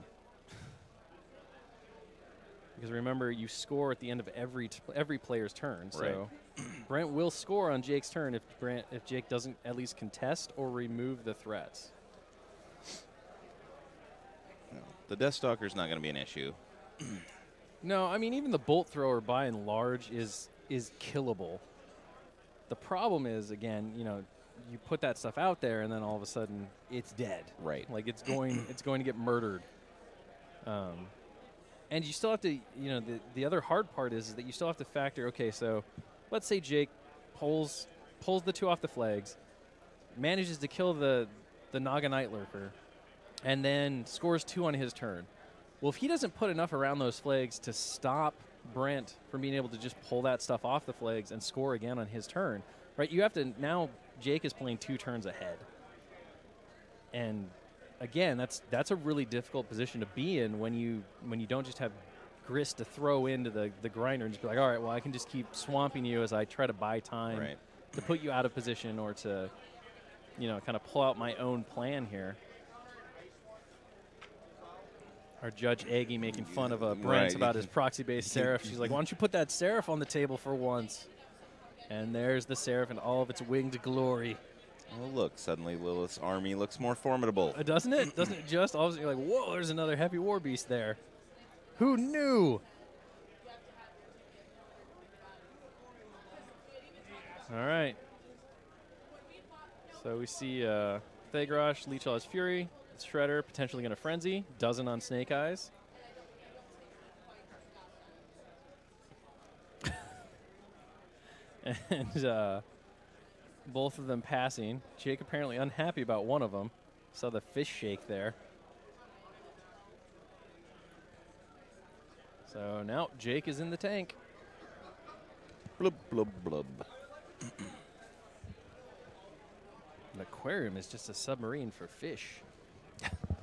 Because remember, you score at the end of every t- every player's turn. So *clears throat* Brent will score on Jake's turn if Brent if Jake doesn't at least contest or remove the threats. The Death Stalker's not going to be an issue. *clears throat* No, I mean even the bolt thrower by and large is is killable. The problem is again, you know, you put that stuff out there and then all of a sudden it's dead. Right. Like it's going it's going to get murdered. Um, and you still have to, you know, the, the other hard part is, is that you still have to factor. Okay, so let's say Jake pulls pulls the two off the flags, manages to kill the the Naga Night Lurker, and then scores two on his turn. Well, if he doesn't put enough around those flags to stop Brent from being able to just pull that stuff off the flags and score again on his turn, right? You have to now. Jake is playing two turns ahead, and again, that's that's a really difficult position to be in when you when you don't just have grist to throw into the the grinder and just be like, all right, well, I can just keep swamping you as I try to buy time Right. to put you out of position or to, you know, kind of pull out my own plan here. Our Judge Aggie making fun of uh, a Brent Right. about *laughs* his proxy-based Seraph. She's like, why don't you put that Seraph on the table for once? And there's the Seraph in all of its winged glory. Oh, look, suddenly Lilith's army looks more formidable. Uh, doesn't it? Doesn't it just? All of a sudden you're like, whoa, there's another heavy war beast there. Who knew? All right. So we see uh, Thagrosh, Leech All His Fury, Shredder potentially going to Frenzy, dozen on Snake Eyes. *laughs* and uh, both of them passing. Jake apparently unhappy about one of them. Saw the fish shake there. So now Jake is in the tank. Blub, blub, blub. An aquarium is just a submarine for fish. *laughs*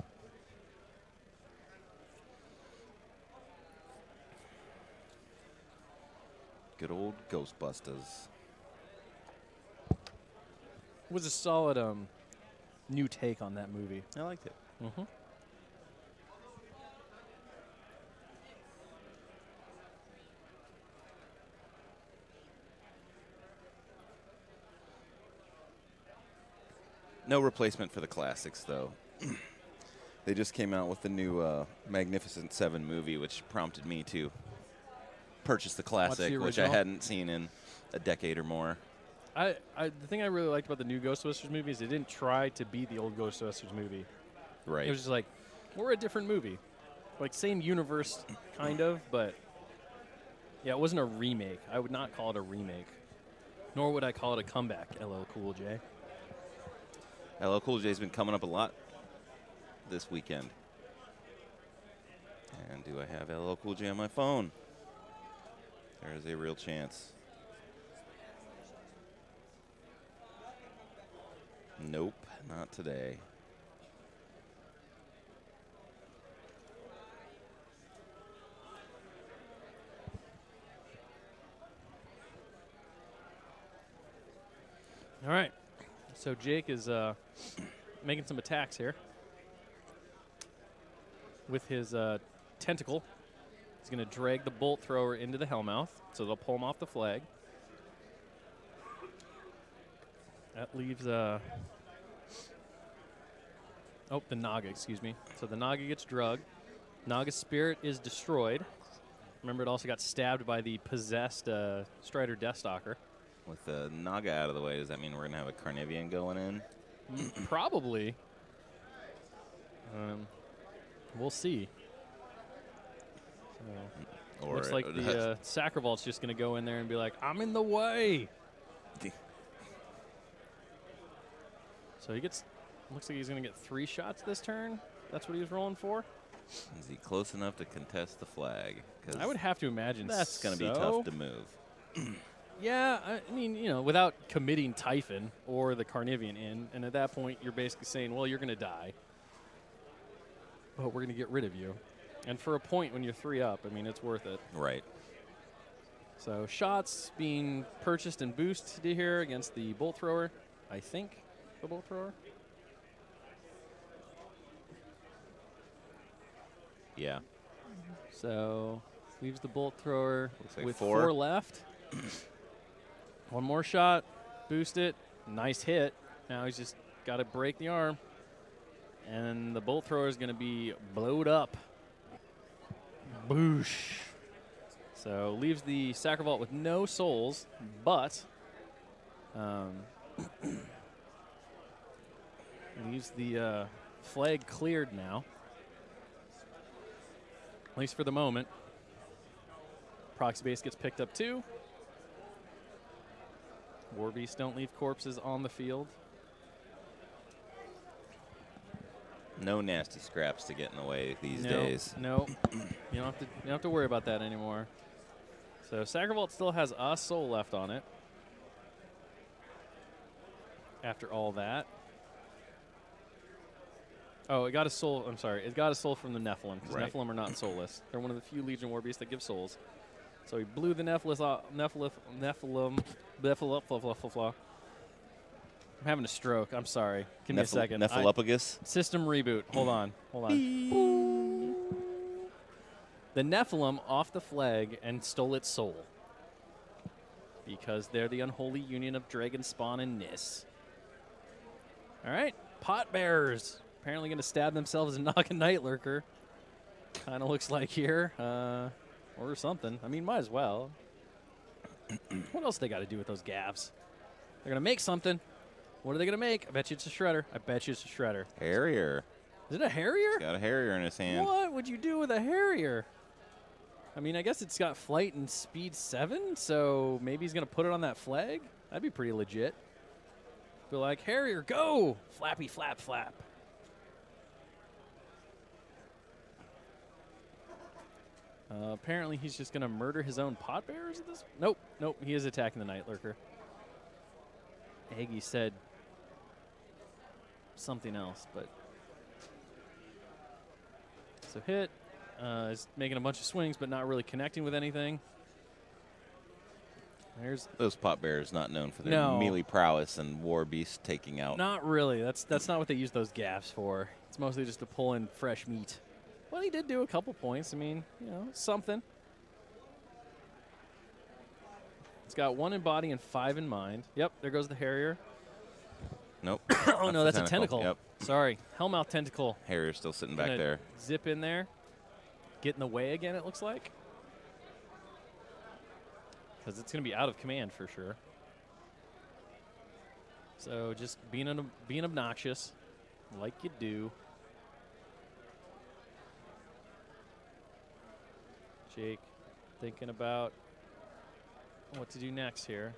Good old Ghostbusters. was a solid um, new take on that movie. I liked it. Mm-hmm. No replacement for the classics, though. *clears throat* they just came out with the new uh, Magnificent Seven movie, which prompted me to purchase the classic, which I hadn't seen in a decade or more. I, I the thing I really liked about the new Ghostbusters movie is they didn't try to be the old Ghostbusters movie. Right. It was just like we're a different movie. Like, same universe, kind of, but yeah, it wasn't a remake. I would not call it a remake. Nor would I call it a comeback, LL Cool J. LL Cool J's been coming up a lot this weekend. And do I have LL Cool J on my phone? There is a real chance. Nope, not today. All right. So Jake is uh, making some attacks here with his uh, tentacle. He's going to drag the bolt thrower into the hellmouth, so they'll pull him off the flag. That leaves uh Oh, the Naga, excuse me. So the Naga gets drugged. Naga's spirit is destroyed. Remember, it also got stabbed by the possessed uh, Strider Deathstalker. With the Naga out of the way, does that mean we're going to have a Carnivean going in? Probably. Um, we'll see. Or looks like it- the uh, Sacral Vault's just going to go in there and be like, I'm in the way. So he gets, looks like he's going to get three shots this turn. That's what he was rolling for. is he close enough to contest the flag? 'Cause I would have to imagine that's going to be tough to move. *clears throat* Yeah, I I mean, you know, without committing Typhon or the Carnivean in, and at that point, you're basically saying, well, you're going to die, but we're going to get rid of you. And for a point when you're three up, I mean, it's worth it. Right. So shots being purchased and boosted here against the bolt thrower. I think the bolt thrower. Yeah. So leaves the bolt thrower like with four. four left. *clears throat* One more shot, boost it, nice hit. Now he's just got to break the arm, and the bolt thrower is going to be blowed up. Boosh. So leaves the Sacral Vault with no souls, but um, *coughs* leaves the uh, flag cleared now. At least for the moment. Proxy base gets picked up too. War beasts don't leave corpses on the field. No nasty scraps to get in the way these no, days. No, you don't have to. You don't have to worry about that anymore. So Sacral Vault still has a soul left on it. After all that. Oh, it got a soul. I'm sorry. It got a soul from the Nephilim because Right. Nephilim are not soulless. They're one of the few Legion war beasts that give souls. So he blew the Nephilim off. Nephilim. Nephilim. Nephilim. I'm having a stroke. I'm sorry. Give me a Nephil- second. I- System reboot. Hold on. Hold on. The Nephilim off the flag and stole its soul. Because they're the unholy union of Dragon Spawn and Nyss. All right. Pot bearers. Apparently going to stab themselves and *laughs* knock a Night Lurker. Kind of looks like here. Uh, or something. I mean, might as well. what else they got to do with those gaffs? They're going to make something. What are they going to make? I bet you it's a shredder. I bet you it's a shredder. Harrier. Is it a Harrier? Got a Harrier in his hand. What would you do with a Harrier? I mean, I guess it's got flight and speed seven, so maybe he's gonna put it on that flag. That'd be pretty legit. Be like, Harrier, go! Flappy, flap, flap. Uh, apparently, he's just gonna murder his own pot bearers at this. Nope, nope. He is attacking the Night Lurker. Aggie said something else, but so hit. Uh, is making a bunch of swings, but not really connecting with anything. There's Those pot bearers not known for their No. melee prowess and war beast taking out. not really. That's that's not what they use those gaffs for. It's mostly just to pull in fresh meat. Well, he did do a couple points. I mean, you know, something. It's got one in body and five in mind. Yep, there goes the Harrier. Nope. *coughs* oh, no, that's tentacle. a tentacle. Yep. Sorry. Hellmouth tentacle. Harrier's still sitting back there. Zip in there. Get in the way again, it looks like. Because it's going to be out of command for sure. So just being, being obnoxious, like you do. Jake thinking about what to do next here.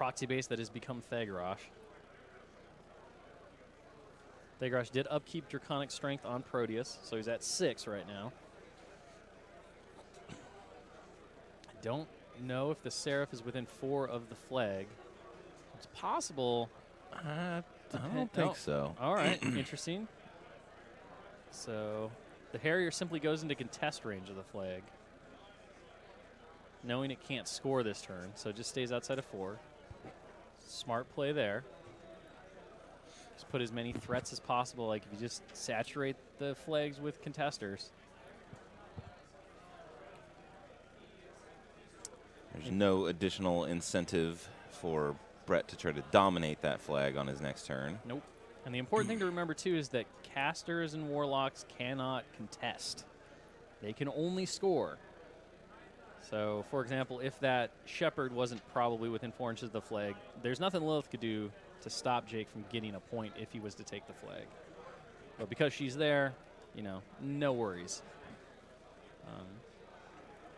Proxy base that has become Thagrosh. Thagrosh did upkeep Draconic Strength on Proteus, so he's at six right now. I don't know if the Seraph is within four of the flag. It's possible. Uh, I don't think oh. so. All right, *clears throat* interesting. So the Harrier simply goes into contest range of the flag, knowing it can't score this turn, so it just stays outside of four. Smart play there. Just put as many threats as possible. Like if you just saturate the flags with contesters. There's no additional incentive for Brent to try to dominate that flag on his next turn. Nope. And the important thing to remember too is that casters and warlocks cannot contest. They can only score. So, for example, if that shepherd wasn't probably within four inches of the flag, there's nothing Lilith could do to stop Jake from getting a point if he was to take the flag. But because she's there, you know, no worries. Um,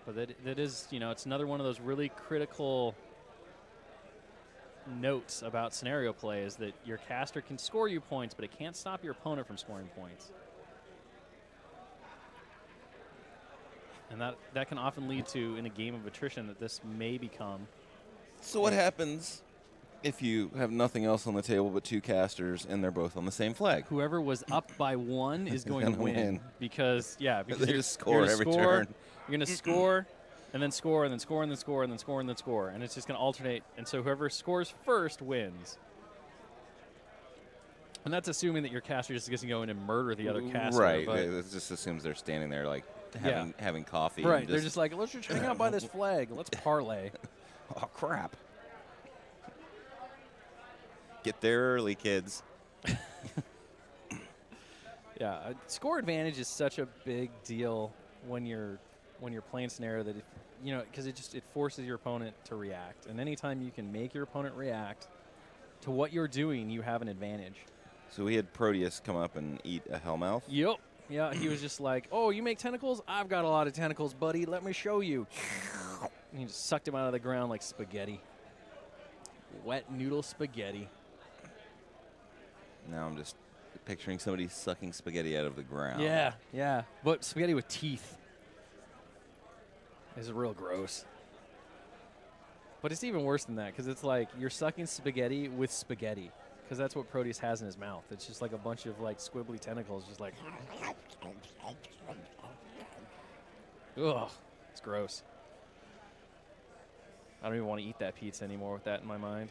but that, that is, you know, it's another one of those really critical notes about scenario play is that your caster can score you points, but it can't stop your opponent from scoring points. And that, that can often lead to, in a game of attrition, that this may become. So what happens if you have nothing else on the table but two casters and they're both on the same flag? Whoever was up by one is *laughs* going to win, win. because yeah, *laughs* because They you're, just you're score gonna every score, turn. You're going to score, and then score, and then score, and then score, and then score, and then score, and it's just going to alternate. And so whoever scores first wins. And that's assuming that your caster just gets to go in and murder the other caster. Right. It just assumes they're standing there like having having coffee. Right. and They're just like, let's just hang out by this *laughs* flag. Let's parlay. *laughs* oh crap. Get there early, kids. *laughs* Yeah, uh, score advantage is such a big deal when you're when you're playing scenario that if, you know because it just it forces your opponent to react, and anytime you can make your opponent react to what you're doing, you have an advantage. So we had Proteus come up and eat a Hellmouth. Yep. Yeah, he was just like, "Oh, you make tentacles? I've got a lot of tentacles, buddy. Let me show you." And he just sucked him out of the ground like spaghetti. Wet noodle spaghetti. Now I'm just picturing somebody sucking spaghetti out of the ground. Yeah, yeah. But spaghetti with teeth is real gross. But it's even worse than that because it's like you're sucking spaghetti with spaghetti because that's what Proteus has in his mouth. It's just like a bunch of like squibbly tentacles, just like. Ugh, it's gross. I don't even want to eat that pizza anymore with that in my mind.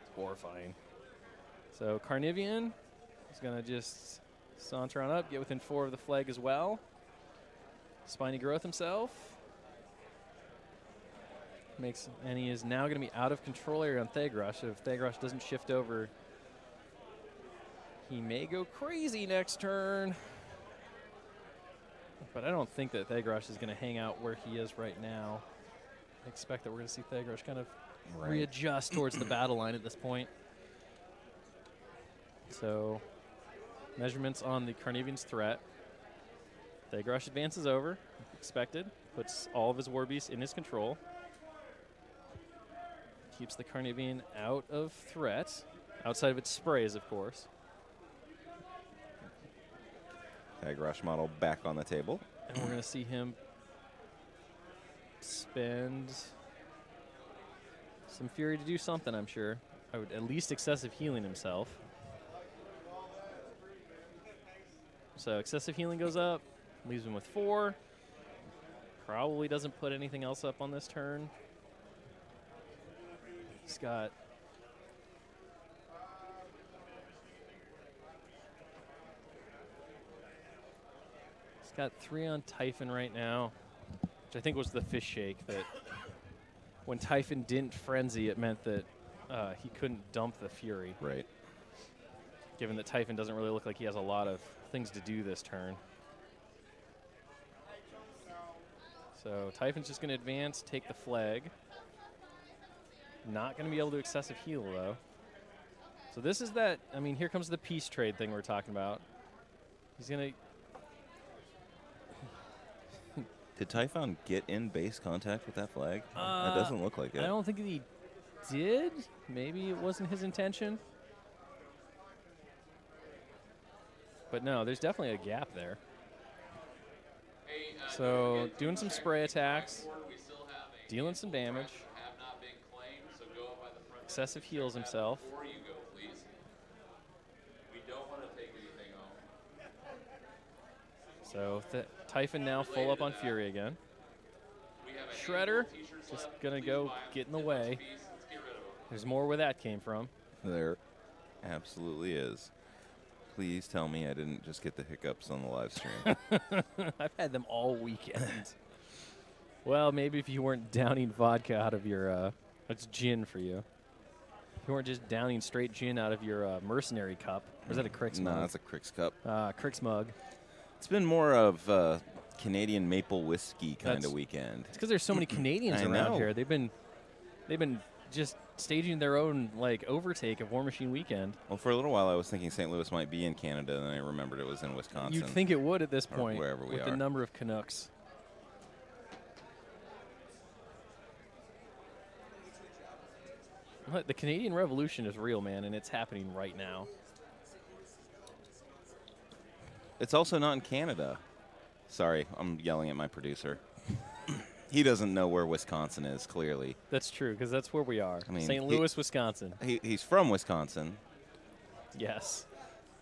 It's horrifying. So Carnivean is going to just saunter on up, get within four of the flag as well. Spiny growth himself. Makes and he is now going to be out of control area on Thagrosh. If Thagrosh doesn't shift over, he may go crazy next turn. But I don't think that Thagrosh is going to hang out where he is right now. I expect that we're going to see Thagrosh kind of Right. readjust towards the battle line at this point. So, measurements on the Carnivean's threat. Thagrosh advances over, expected, puts all of his war beasts in his control. Keeps the Carnivian out of threat, outside of its sprays, of course. Tag model back on the table. And we're going to see him spend some fury to do something, I'm sure. I would at least excessive healing himself. So excessive healing goes up, leaves him with four. Probably doesn't put anything else up on this turn. He's got He's got three on Typhon right now, which I think was the fish shake that when Typhon didn't frenzy, it meant that uh, he couldn't dump the Fury, Right. given that Typhon doesn't really look like he has a lot of things to do this turn. So Typhon's just going to advance, take the flag. Not going to be able to excessive heal, though. So this is that, I mean, here comes the peace trade thing we're talking about. He's going to Did Typhon get in base contact with that flag? Uh, that doesn't look like it. I don't think he did. Maybe it wasn't his intention. But no, there's definitely a gap there. So doing some spray attacks, dealing some damage. Excessive heals himself. So th- Typhon now full up on Fury again. Shredder just gonna go get in the way. There's more where that came from. There absolutely is. Please tell me I didn't just get the hiccups on the live stream. *laughs* I've had them all weekend. *laughs* well, maybe if you weren't downing vodka out of your, uh, it's gin for you. If you weren't just downing straight gin out of your uh, mercenary cup. Or is that a Crick's no, mug? that's a Crick's cup. uh, Crick's mug. It's been more of uh, Canadian maple whiskey kind of weekend. It's because there's so many *clears throat* Canadians I around know. here. They've been, they've been just staging their own like overtake of WARMACHINE Weekend. Well, for a little while I was thinking St. Louis might be in Canada, and then I remembered it was in Wisconsin. You'd think it would at this point wherever we with the number of Canucks. But The Canadian Revolution is real, man, and it's happening right now. It's also not in Canada. Sorry, I'm yelling at my producer. he doesn't know where Wisconsin is, clearly. That's true, because that's where we are. I mean, St. he- Louis, Wisconsin. He, he's from Wisconsin. Yes.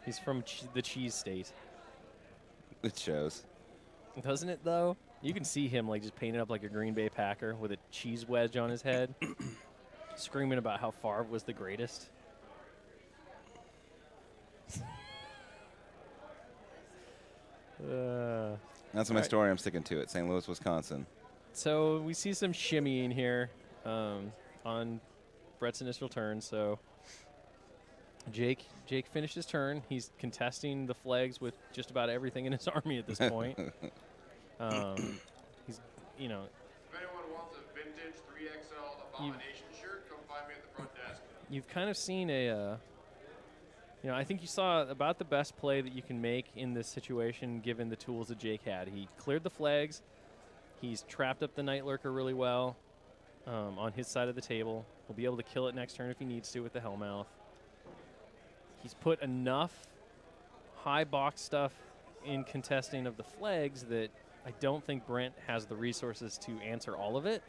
He's from che- the cheese state. It shows. Doesn't it, though? You can see him, like, just painted up like a Green Bay Packer with a cheese wedge on his head, screaming about how Favre was the greatest. Uh, That's my Alright. story. I'm sticking to it. St. Louis, Wisconsin. So we see some shimmying here um, on Brent's initial turn. So Jake Jake finished his turn. He's contesting the flags with just about everything in his *laughs* army at this point. *laughs* um, he's you know If anyone wants a vintage 3XL Abomination shirt, come find me at the front desk. you've kind of seen a uh, you know I think you saw about the best play that you can make in this situation given the tools that Jake had. He cleared the flags. He's trapped up the Night Lurker really well um, on his side of the table. He'll be able to kill it next turn if he needs to with the Hellmouth. He's put enough high box stuff in contesting of the flags that I don't think Brent has the resources to answer all of it.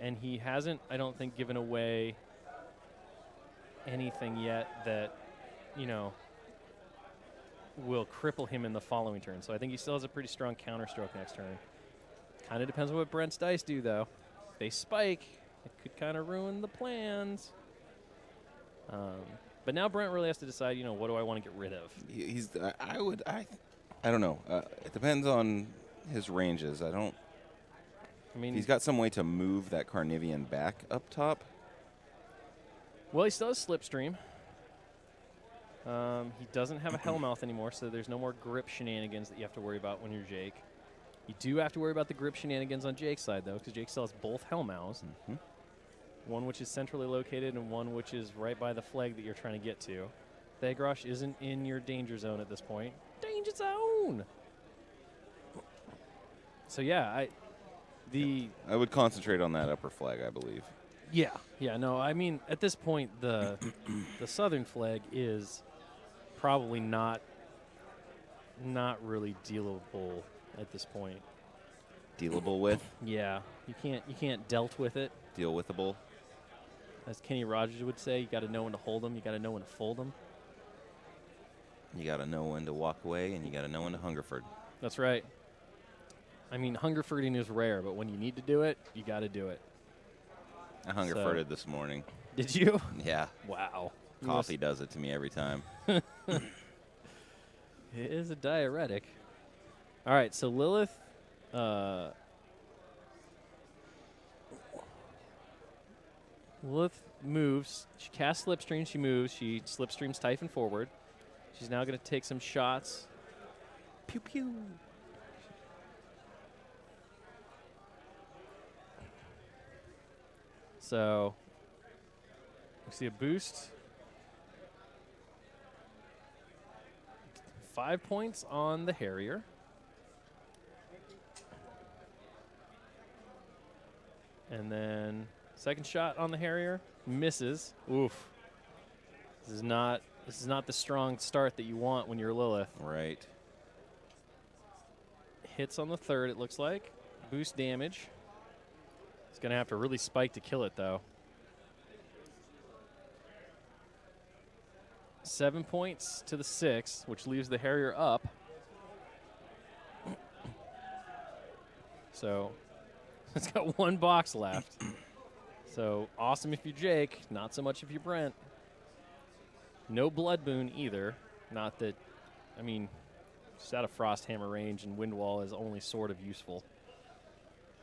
And he hasn't, I don't think, given away anything yet that, you know, will cripple him in the following turn. So I think he still has a pretty strong counterstroke next turn. Kind of depends on what Brent's dice do, though. If they spike, it could kind of ruin the plans. Um, but now Brent really has to decide, you know, what do I want to get rid of? He's. I, I would. I. I don't know. Uh, it depends on his ranges. I don't. I mean, He's got some way to move that Carnivean back up top. well, he still has Slipstream. Um, he doesn't have a Hellmouth anymore, so there's no more grip shenanigans that you have to worry about when you're Jake. You do have to worry about the grip shenanigans on Jake's side, though, because Jake still has both Hellmouths. Mhm. One which is centrally located and one which is right by the flag that you're trying to get to. Thagrosh isn't in your danger zone at this point. Danger zone! So yeah, I the I would concentrate on that upper flag. I believe. yeah, yeah, no, I mean at this point the *coughs* the southern flag is probably not not really dealable at this point. Dealable with. Yeah, you can't you can't dealt with it. Deal withable. As Kenny Rogers would say, you got to know when to hold them, you got to know when to fold them. You got to know when to walk away, and you got to know when to Hungerford. That's right. I mean, Hungerfording is rare, but when you need to do it, you got to do it. I Hungerforded this morning. Did you? Yeah. Wow. Coffee does it to me every time. *laughs* *laughs* It is a diuretic. All right, so Lylyth. Uh, Lylyth moves. She casts Slipstream. She moves. She slipstreams Typhon forward. She's now going to take some shots. Pew pew. So, we see a boost. five points on the Harrier. And then second shot on the Harrier misses. Oof. This is not this is not the strong start that you want when you're Lylyth. Right. Hits on the third, it looks like. Boost damage. It's going to have to really spike to kill it, though. Seven points to the six, which leaves the Harrier up. So *laughs* it's got one box left. So awesome if you're Jake, not so much if you're Brent. No Blood Boon either. Not that, I mean, just out of Frost Hammer range and Wind Wall is only sort of useful.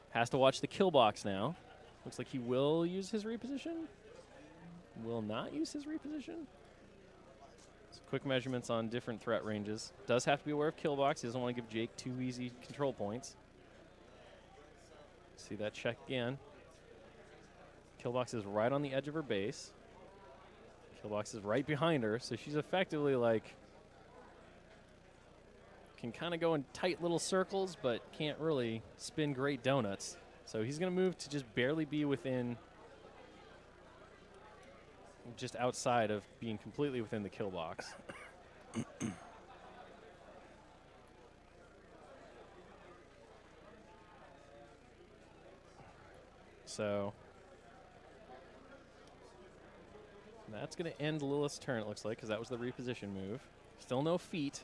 Has to watch the kill box now. Looks like he will use his reposition. Will not use his reposition. Quick measurements on different threat ranges. Does have to be aware of kill box. He doesn't want to give Jake too easy control points. See that check again. Killbox is right on the edge of her base. Killbox is right behind her, so she's effectively like can kind of go in tight little circles, but can't really spin great donuts. So he's going to move to just barely be within, just outside of being completely within the kill box. so that's going to end Lylyth's turn, it looks like, because that was the reposition move. Still no feat,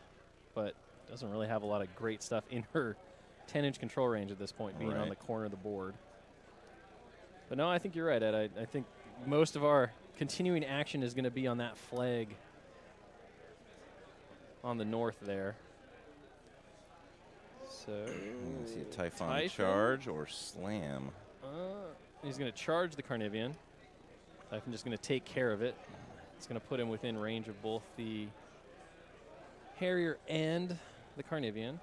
but doesn't really have a lot of great stuff in her 10 inch control range at this point, being on the corner of the board. But no, I think you're right, Ed. I, I think most of our continuing action is going to be on that flag on the north there. So see a Typhon, Typhon? charge or slam. uh, he's going to charge the Carnivean. Typhon just going to take care of it. It's going to put him within range of both the Harrier and the Carnivean.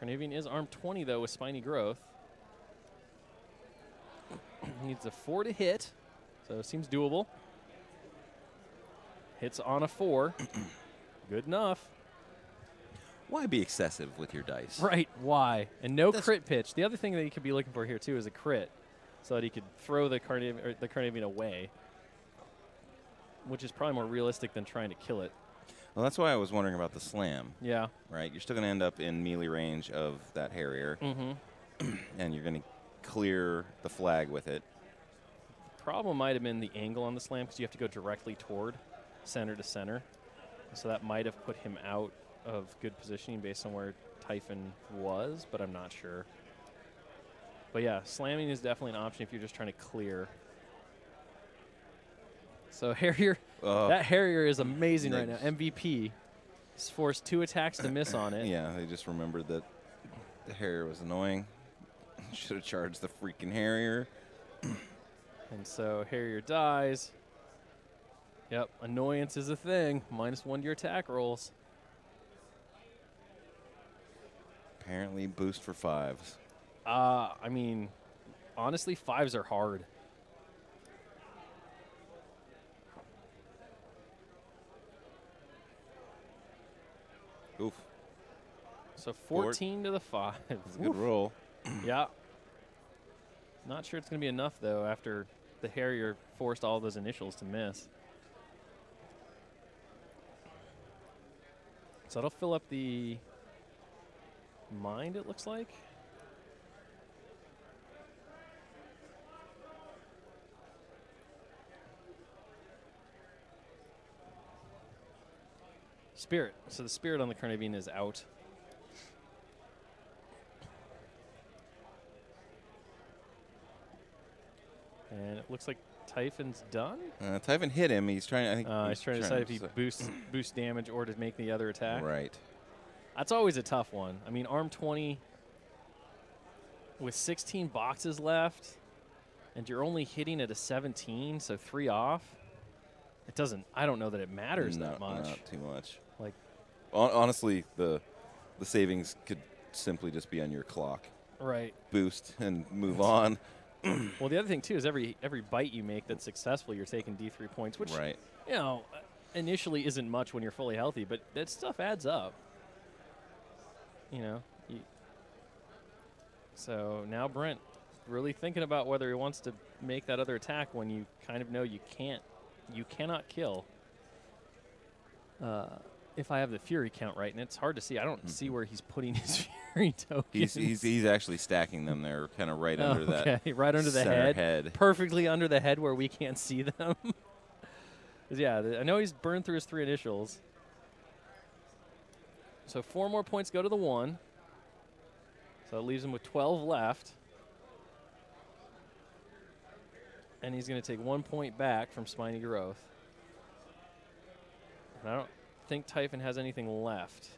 Carnivean is armed 20 though with spiny growth. *clears throat* Needs a four to hit, so it seems doable. Hits on a four. *clears throat* Good enough. Why be excessive with your dice? Right. Why? And no That's- crit pitch. The other thing that he could be looking for here too is a crit, so that he could throw the Carniv- or the away, which is probably more realistic than trying to kill it. Well, that's why I was wondering about the slam. Yeah. Right, you're still going to end up in melee range of that Harrier, Mm-hmm. *clears throat* and you're going to clear the flag with it. Problem might have been the angle on the slam because you have to go directly toward center to center, so that might have put him out of good positioning based on where Typhon was, but I'm not sure. But yeah, slamming is definitely an option if you're just trying to clear. So *laughs* Harrier, Oh, that Harrier is amazing right now. MVP. He's forced two attacks to miss on it. *coughs* yeah, they just remembered that the Harrier was annoying. *laughs* Should have charged the freaking Harrier. *clears throat* And so Harrier dies. Yep, annoyance is a thing. Minus one to your attack rolls. Apparently, boost for fives. Uh, I mean, honestly, fives are hard. Oof, So Four- 14 to the five. that's a good roll. yeah. Not sure it's going to be enough, though, after the Harrier forced all those initials to miss. So that'll fill up the mind, it looks like. Spirit. So the spirit on the Carnivean is out. And it looks like Typhon's done. Uh, Typhon hit him. He's trying. I think. Uh, he's trying to decide if he boosts boost damage or to make the other attack. Right. That's always a tough one. I mean, arm 20 with 16 boxes left, and you're only hitting at a 17, so three off. It doesn't. I don't know that it matters No, that much. Not too much. Like, Hon- honestly, the the savings could simply just be on your clock. right. Boost and move on. *clears throat* Well, the other thing too is every every bite you make that's successful, you're taking D3 points, which right. you know initially isn't much when you're fully healthy, but that stuff adds up. You know. You so now Brent really thinking about whether he wants to make that other attack when you kind of know you can't, you cannot kill. Uh, if I have the Fury count right, and it's hard to see. I don't see hmm. where he's putting his *laughs* Fury tokens. He's, he's, he's actually stacking them there, kind of right Oh, under that. okay, *laughs* right under the head, head. perfectly under the head where we can't see them. *laughs* yeah, th- I know he's burned through his three initials. So four more points go to the one. So it leaves him with 12 left. And he's going to take one point back from Spiny Growth. And I don't think Typhon has anything left.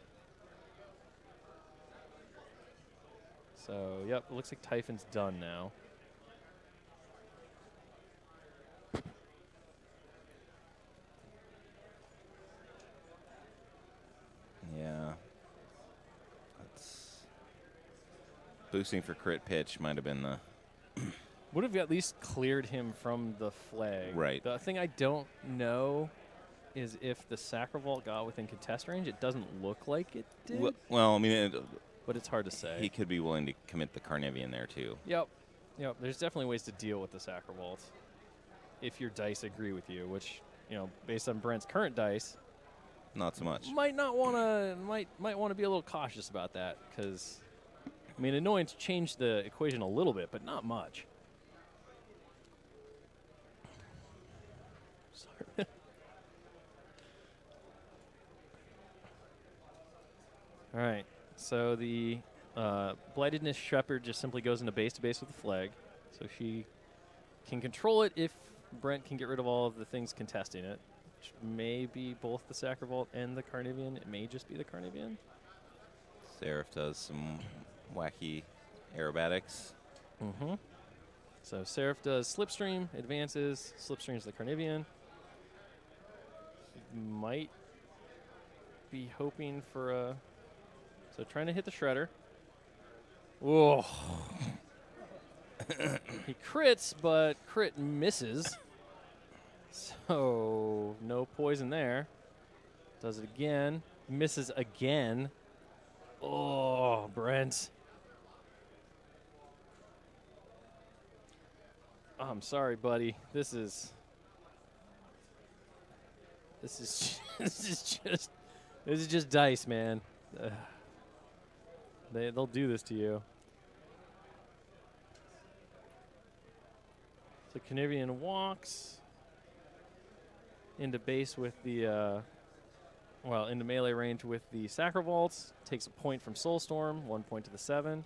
So, yep, it looks like Typhon's done now. Yeah. That's boosting for crit pitch might have been the Would have at least cleared him from the flag. Right. The thing I don't know is if the Sacral Vault got within contest range. It doesn't look like it did, well, well. I mean, it, but it's hard to say. he could be willing to commit the Carnivean there too. Yep. Yep. There's definitely ways to deal with the Sacral Vault if your dice agree with you, which, you know, based on Brent's current dice, Not so much. might not want to might might want to be a little cautious about that because I mean, annoyance changed the equation a little bit, but not much. *laughs* Sorry. All right. So the uh, Blighted Nyss shepherd just simply goes into base to base with the flag, so she can control it if Brent can get rid of all of the things contesting it which may be both the Sacral Vault and the Carnivean. It may just be the Carnivean. Seraph does some wacky aerobatics. Mm-hmm. So Seraph does Slipstream, advances, Slipstream's the Carnivean. He might be hoping for a. So trying to hit the Shredder. Whoa. *coughs* he crits, but crit misses. So no poison there. Does it again. Misses again. Oh, Brent. Oh, I'm sorry, buddy. This is. This is. *laughs* this is just. This is just dice, man. They they'll do this to you. So Carnivean walks into base with the. Uh, well, into melee range with the Sacral Vault. Takes a point from Soulstorm, one point to the seven.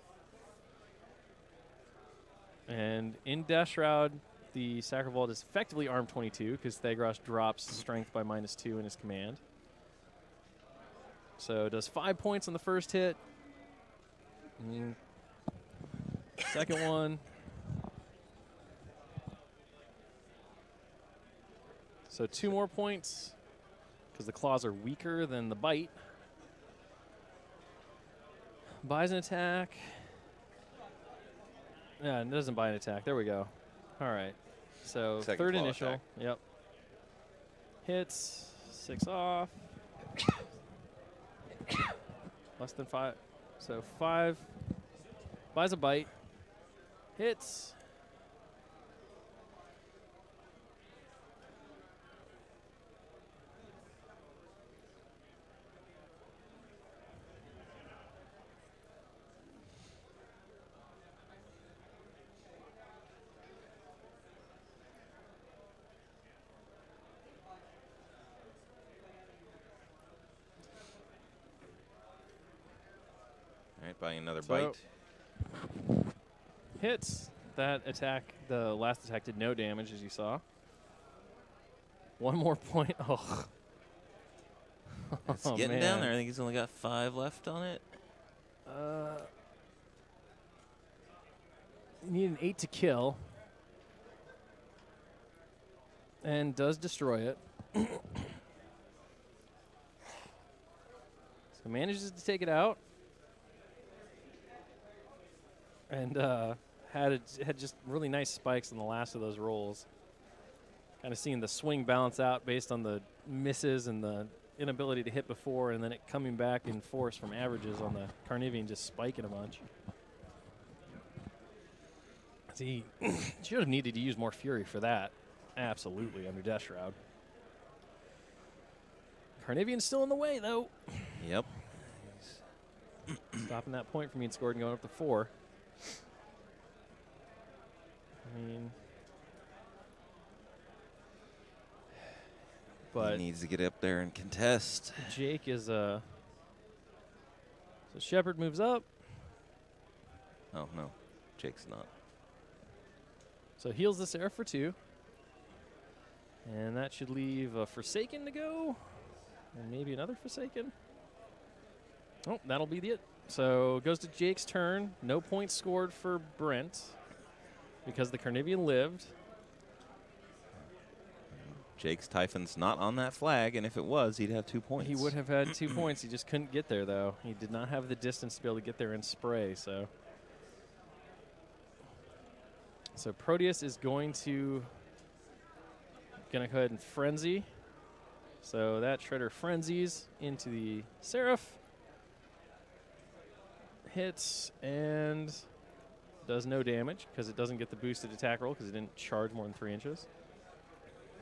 And in Death Shroud, the Sacral Vault is effectively arm 22 because Thagrosh drops strength by minus two in his command. So does five points on the first hit. Mm. Second one. So two more points because the claws are weaker than the bite. Buys an attack. Yeah, it doesn't buy an attack. There we go. All right. So Second third initial. attack. Yep. Hits. Six off. *coughs* Less than five. So five. Buys a bite. Hits. All So- bite. Hits. That attack, the last attack did no damage, as you saw. One more point. *laughs* Oh. It's Oh, getting down there. I think he's only got five left on it. Uh, you need an eight to kill. And does destroy it. *coughs* so manages to take it out. And uh, had a, had just really nice spikes on the last of those rolls. Kind of seeing the swing balance out based on the misses and the inability to hit before, and then it coming back in force from averages on the Carnivean just spiking a bunch. See, *clears throat* should have needed to use more fury for that. Absolutely, under Death Shroud. Carnivean's still in the way, though. Yep. *clears throat* Stopping that point from being scored and going up to four. I mean, *sighs* but he needs to get up there and contest. Jake is uh. So Shepard moves up. Oh no, Jake's not. So heals this air for two. And that should leave a Forsaken to go. And maybe another Forsaken. Oh, that'll be the it. So goes to Jake's turn. No points scored for Brent because the Carnivean lived. Jake's Typhon's not on that flag, and if it was, he'd have two points. He would have had *clears throat* two points. He just couldn't get there, though. He did not have the distance to be able to get there and spray. So, so Proteus is going to gonna go ahead and frenzy. So that shredder frenzies into the Seraph, hits and does no damage because it doesn't get the boosted attack roll because it didn't charge more than three inches.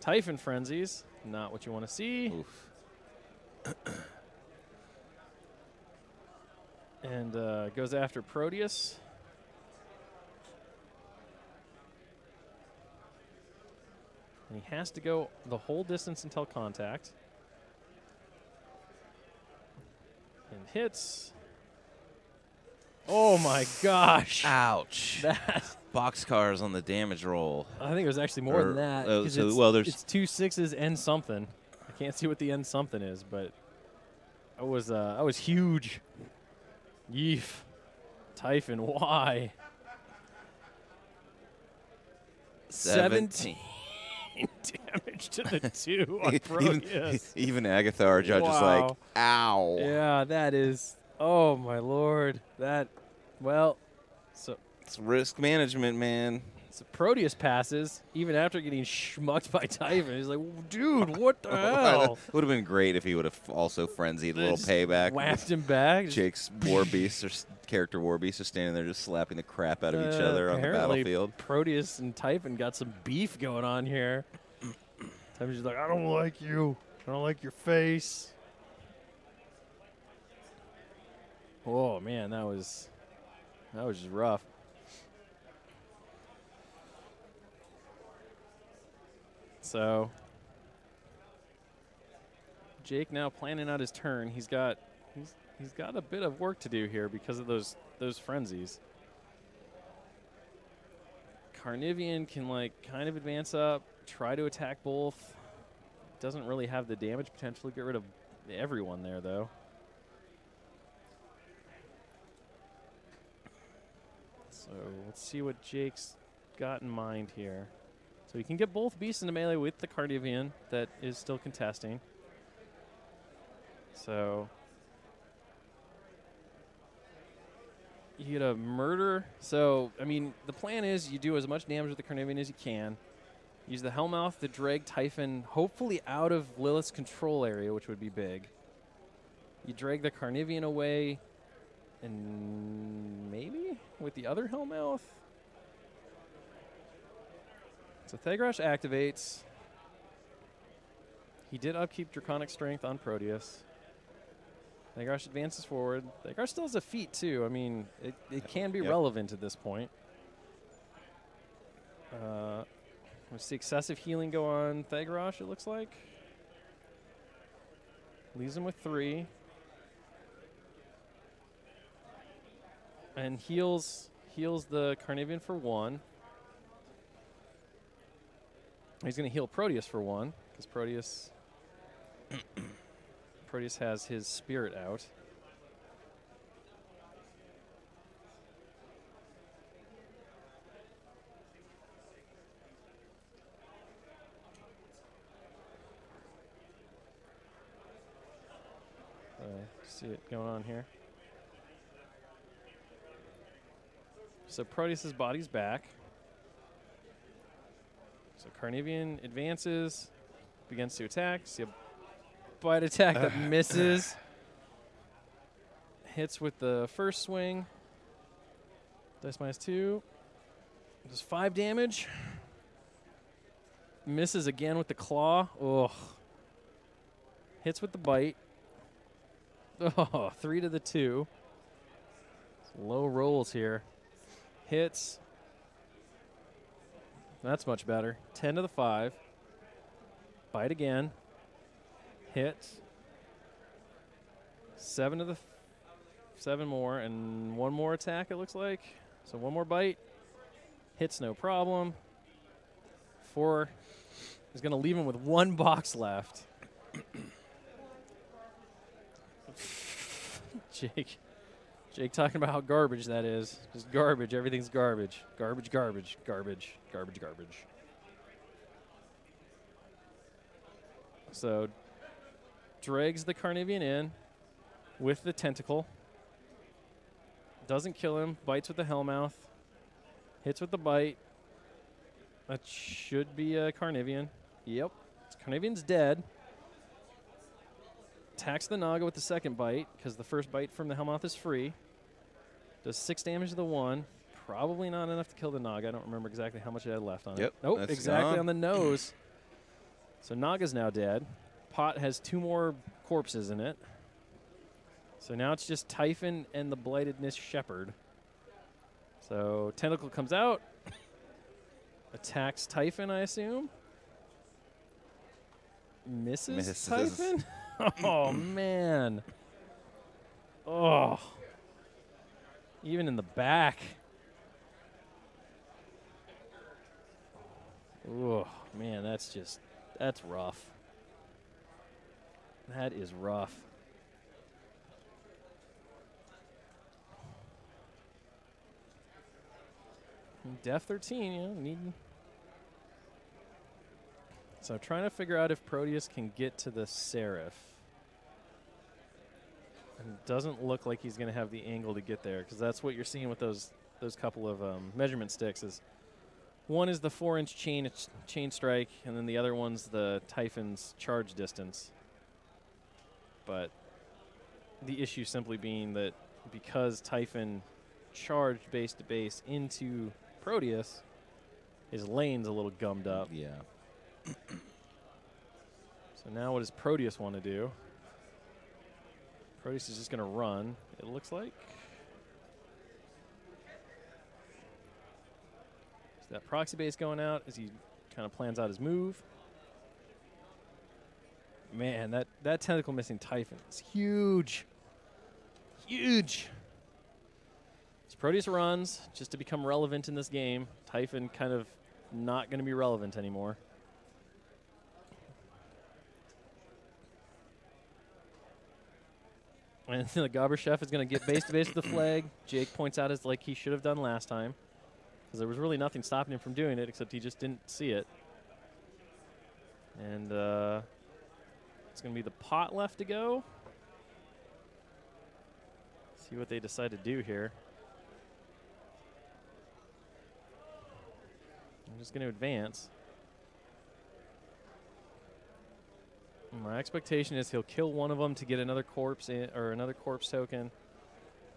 Typhon frenzies, not what you want to see. *coughs* And uh, goes after Proteus. And he has to go the whole distance until contact. And hits. Oh my gosh. Ouch. That Boxcars on the damage roll. I think it was actually more Or, than that. uh, so- it's, well, there's- it's two sixes and something. I can't see what the end something is, but I was uh, I was huge. Yeef. Typhon, why? 17 *laughs* damage to the *laughs* two on even, Proteus. even Agatha, our judge, is like, ow. yeah, that is. Oh my lord. That. Well, so It's risk management, man. So Proteus passes even after getting schmucked by Typhon. He's like, dude, what the *laughs* hell? would have been great if he would have also frenzied a little payback. Whacked him back. Jake's war beasts or character war beasts are standing there just slapping the crap out of each Uh, other on the battlefield. Proteus and Typhon got some beef going on here. Typhon's like, I don't like you. I don't like your face. Oh man, that was that was just rough. So Jake now planning out his turn. He's got he's he's got a bit of work to do here because of those those frenzies. Carnivean can like kind of advance up, try to attack both. Doesn't really have the damage potential to get rid of everyone there though. So let's see what Jake's got in mind here. So he can get both beasts into melee with the Carnivean that is still contesting. So you get a murder. So I mean, the plan is you do as much damage with the Carnivean as you can. Use the Hellmouth to drag Typhon, hopefully out of Lylyth's control area, which would be big. You drag the Carnivean away, and maybe with the other Hellmouth. So Thagrosh activates. He did upkeep Draconic Strength on Proteus. Thagrosh advances forward. Thagrosh still has a feat, too. I mean, it, it can be Yep. relevant at this point. Uh, we see excessive healing go on Thagrosh, it looks like. Leaves him with three. And heals heals the Carnivean for one. He's going to heal Proteus for one because Proteus *coughs* Proteus has his spirit out. Uh, see it going on here. So Proteus's body's back. So Carnivean advances, begins to attack. See a bite attack that *laughs* misses. Hits with the first swing. Dice minus two. Does five damage. Misses again with the claw. Oh. Hits with the bite. *laughs* Oh, three to the two. Low rolls here. Hits. That's much better. 10 to the 5. Bite again. Hits. 7 to the 7 more and one more attack it looks like. So one more bite. Hits no problem. 4 is going to leave him with one *laughs* box left. *coughs* Jake Jake talking about how garbage that is. Just garbage. Everything's garbage. Garbage, garbage, garbage, garbage, garbage. So, drags the Carnivean in with the tentacle. Doesn't kill him. Bites with the Hellmouth. Hits with the bite. That should be a Carnivean. Yep. Carnivean's dead. Attacks the Naga with the second bite because the first bite from the Hellmouth is free. Does six damage to the one. Probably not enough to kill the Naga. I don't remember exactly how much it had left on Yep, it. Nope, exactly gone. on the nose. so Naga's now dead. Pot has two more corpses in it. So now it's just Typhon and the Blighted Nyss Shepherd. So Tentacle comes out, attacks Typhon, I assume. Misses, Misses. Typhon? *laughs* *laughs* oh, man. Oh. Even in the back. Oh, man, that's just, that's rough. That is rough. Def 13, you know, need. So trying to figure out if Proteus can get to the Seraph. And it doesn't look like he's going to have the angle to get there because that's what you're seeing with those those couple of um, measurement sticks. Is one is the four inch chain chain strike, and then the other one's the Typhon's charge distance. But the issue simply being that because Typhon charged base to base into Proteus, his lane's a little gummed up. Yeah. So now what does Proteus want to do? Proteus is just going to run, it looks like. That proxy base going out as he kind of plans out his move? Man, that, that tentacle missing Typhon is huge. Huge. So Proteus runs just to become relevant in this game. Typhon kind of not going to be relevant anymore. And *laughs* the Gobber Chef is going to get base to base with the flag. Jake points out as like he should have done last time. Because there was really nothing stopping him from doing it except he just didn't see it. And uh, it's going to be the pot left to go. See what they decide to do here. I'm just going to advance. My expectation is he'll kill one of them to get another corpse in, or another corpse token,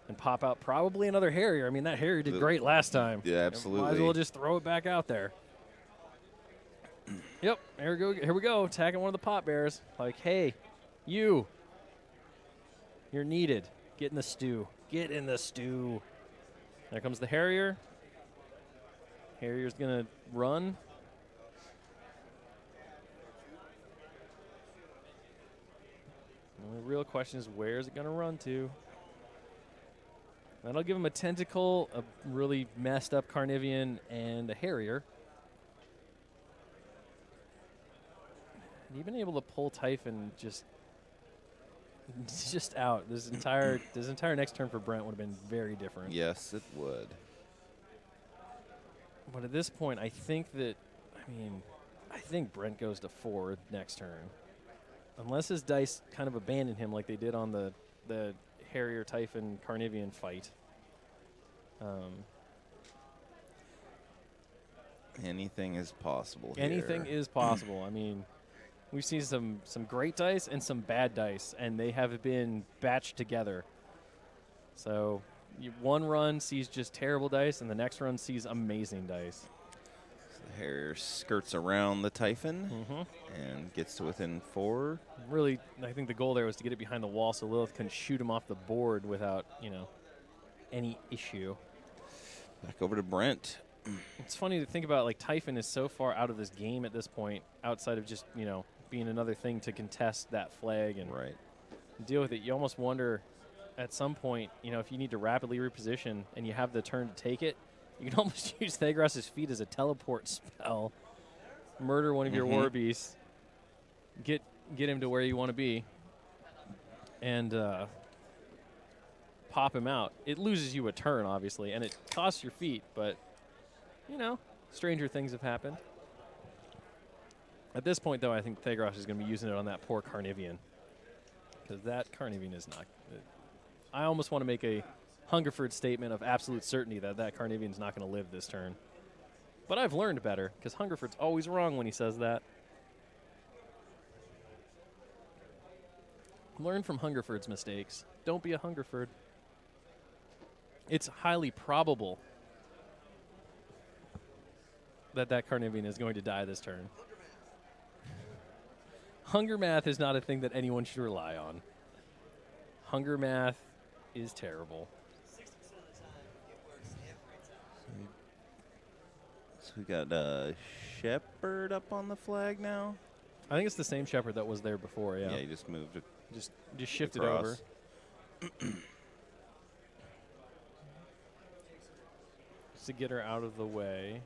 and pop out probably another Harrier. I mean, that Harrier did The- great last time. Yeah, absolutely. Might as well just throw it back out there. *clears throat* yep, here we go. Here we go. Attacking one of the pot bears. Like, hey, you, you're needed. Get in the stew. Get in the stew. There comes the Harrier. Harrier's gonna run. The real question is where is it going to run to? That'll give him a tentacle, a really messed up Carnivean, and a Harrier. And even able to pull Typhon just *laughs* just out. This entire *clears throat* this entire next turn for Brent would have been very different. Yes, it would. But at this point, I think that I mean, I think Brent goes to four next turn, unless his dice kind of abandon him like they did on the the Harrier Typhon Carnivean fight. Um, Anything is possible. anything here. is *clears throat* possible. I mean, we've seen some some great dice and some bad dice, and they have been batched together. So you, one run sees just terrible dice, and the next run sees amazing dice. Harrier skirts around the Typhon Mm-hmm. and gets to within four. Really, I think the goal there was to get it behind the wall so Lylyth can shoot him off the board without, you know, any issue. Back over to Brent. It's funny to think about like Typhon is so far out of this game at this point, outside of just you know being another thing to contest that flag and Right. deal with it. You almost wonder at some point, you know, if you need to rapidly reposition and you have the turn to take it, *laughs* you can almost *laughs* use Thagrosh's feat as a teleport spell. Murder one of your Mhm. war beasts, get get him to where you want to be, and uh, pop him out. It loses you a turn, obviously, and it costs your feat, but you know, stranger things have happened. At this point, though, I think Thagrosh is going to be using it on that poor Carnivean because that Carnivean is not. I almost want to make a Hungerford statement of absolute certainty that that Carnivean is not going to live this turn. But I've learned better because Hungerford's always wrong when he says that. Learn from Hungerford's mistakes. Don't be a Hungerford. It's highly probable that that Carnivean is going to die this turn. Hunger math is not a thing that anyone should rely on. Hunger math is terrible. We got uh, Shepherd up on the flag now. I think it's the same shepherd that was there before. Yeah, Yeah, he just moved it just just shifted across. over. Just *clears throat* to get her out of the way,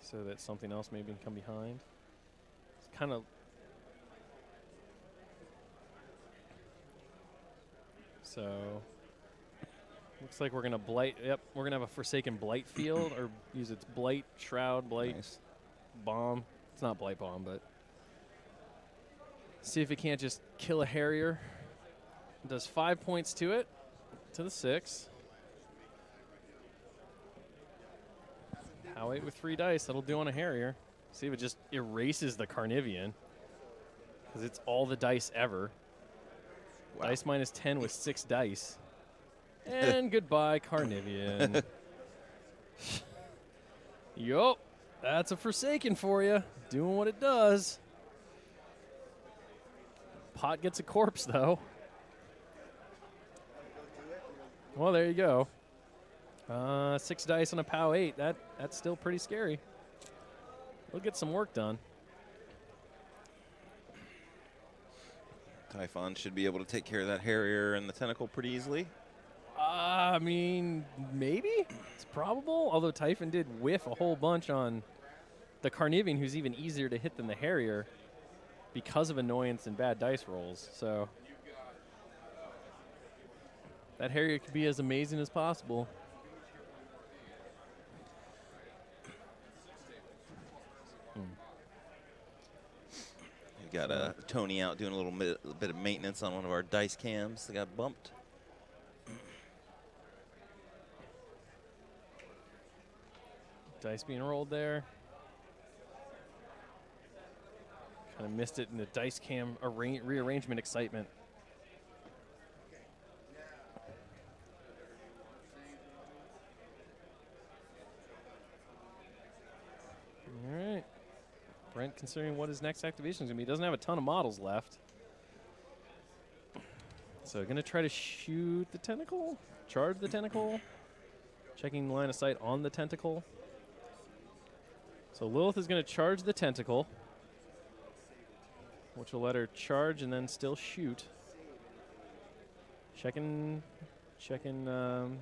so that something else maybe can come behind. It's kind of. So, looks like we're gonna blight. Yep, we're gonna have a forsaken blight field, or *clears throat* use its blight shroud, blight Nice. bomb. It's not blight bomb, but see if it can't just kill a harrier. It does five points to it, to the six. How eight with three dice. That'll do on a harrier. See if it just erases the Carnivean, because it's all the dice ever. Wow. Dice minus ten with six dice. And goodbye, Carnivean. *laughs* yup, that's a Forsaken for you, doing what it does. Pot gets a corpse, though. Well, there you go. Uh, six dice on a POW 8. That That's still pretty scary. We'll get some work done. Typhon should be able to take care of that Harrier and the tentacle pretty easily. Uh, I mean, maybe it's probable. Although Typhon did whiff a whole bunch on the Carnivean, who's even easier to hit than the Harrier because of annoyance and bad dice rolls. So that Harrier could be as amazing as possible. We got uh, Tony out doing a little bit, a bit of maintenance on one of our dice cams that got bumped. Dice being rolled there. Kind of missed it in the dice cam arra- rearrangement excitement. All right. Brent, considering what his next activation is going to be, He doesn't have a ton of models left. So, going to try to shoot the tentacle, charge the tentacle, checking line of sight on the tentacle. So Lylyth is going to charge the tentacle, which will let her charge and then still shoot. Checking, checking um,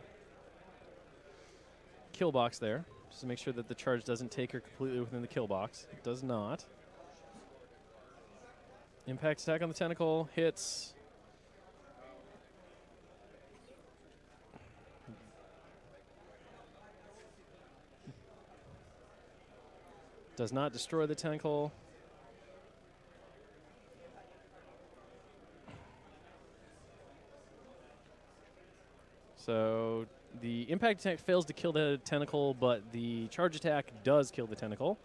kill box there, just to make sure that the charge doesn't take her completely within the kill box. It does not. Impact attack on the tentacle hits. Does not destroy the tentacle. So the impact attack fails to kill the tentacle, but the charge attack does kill the tentacle.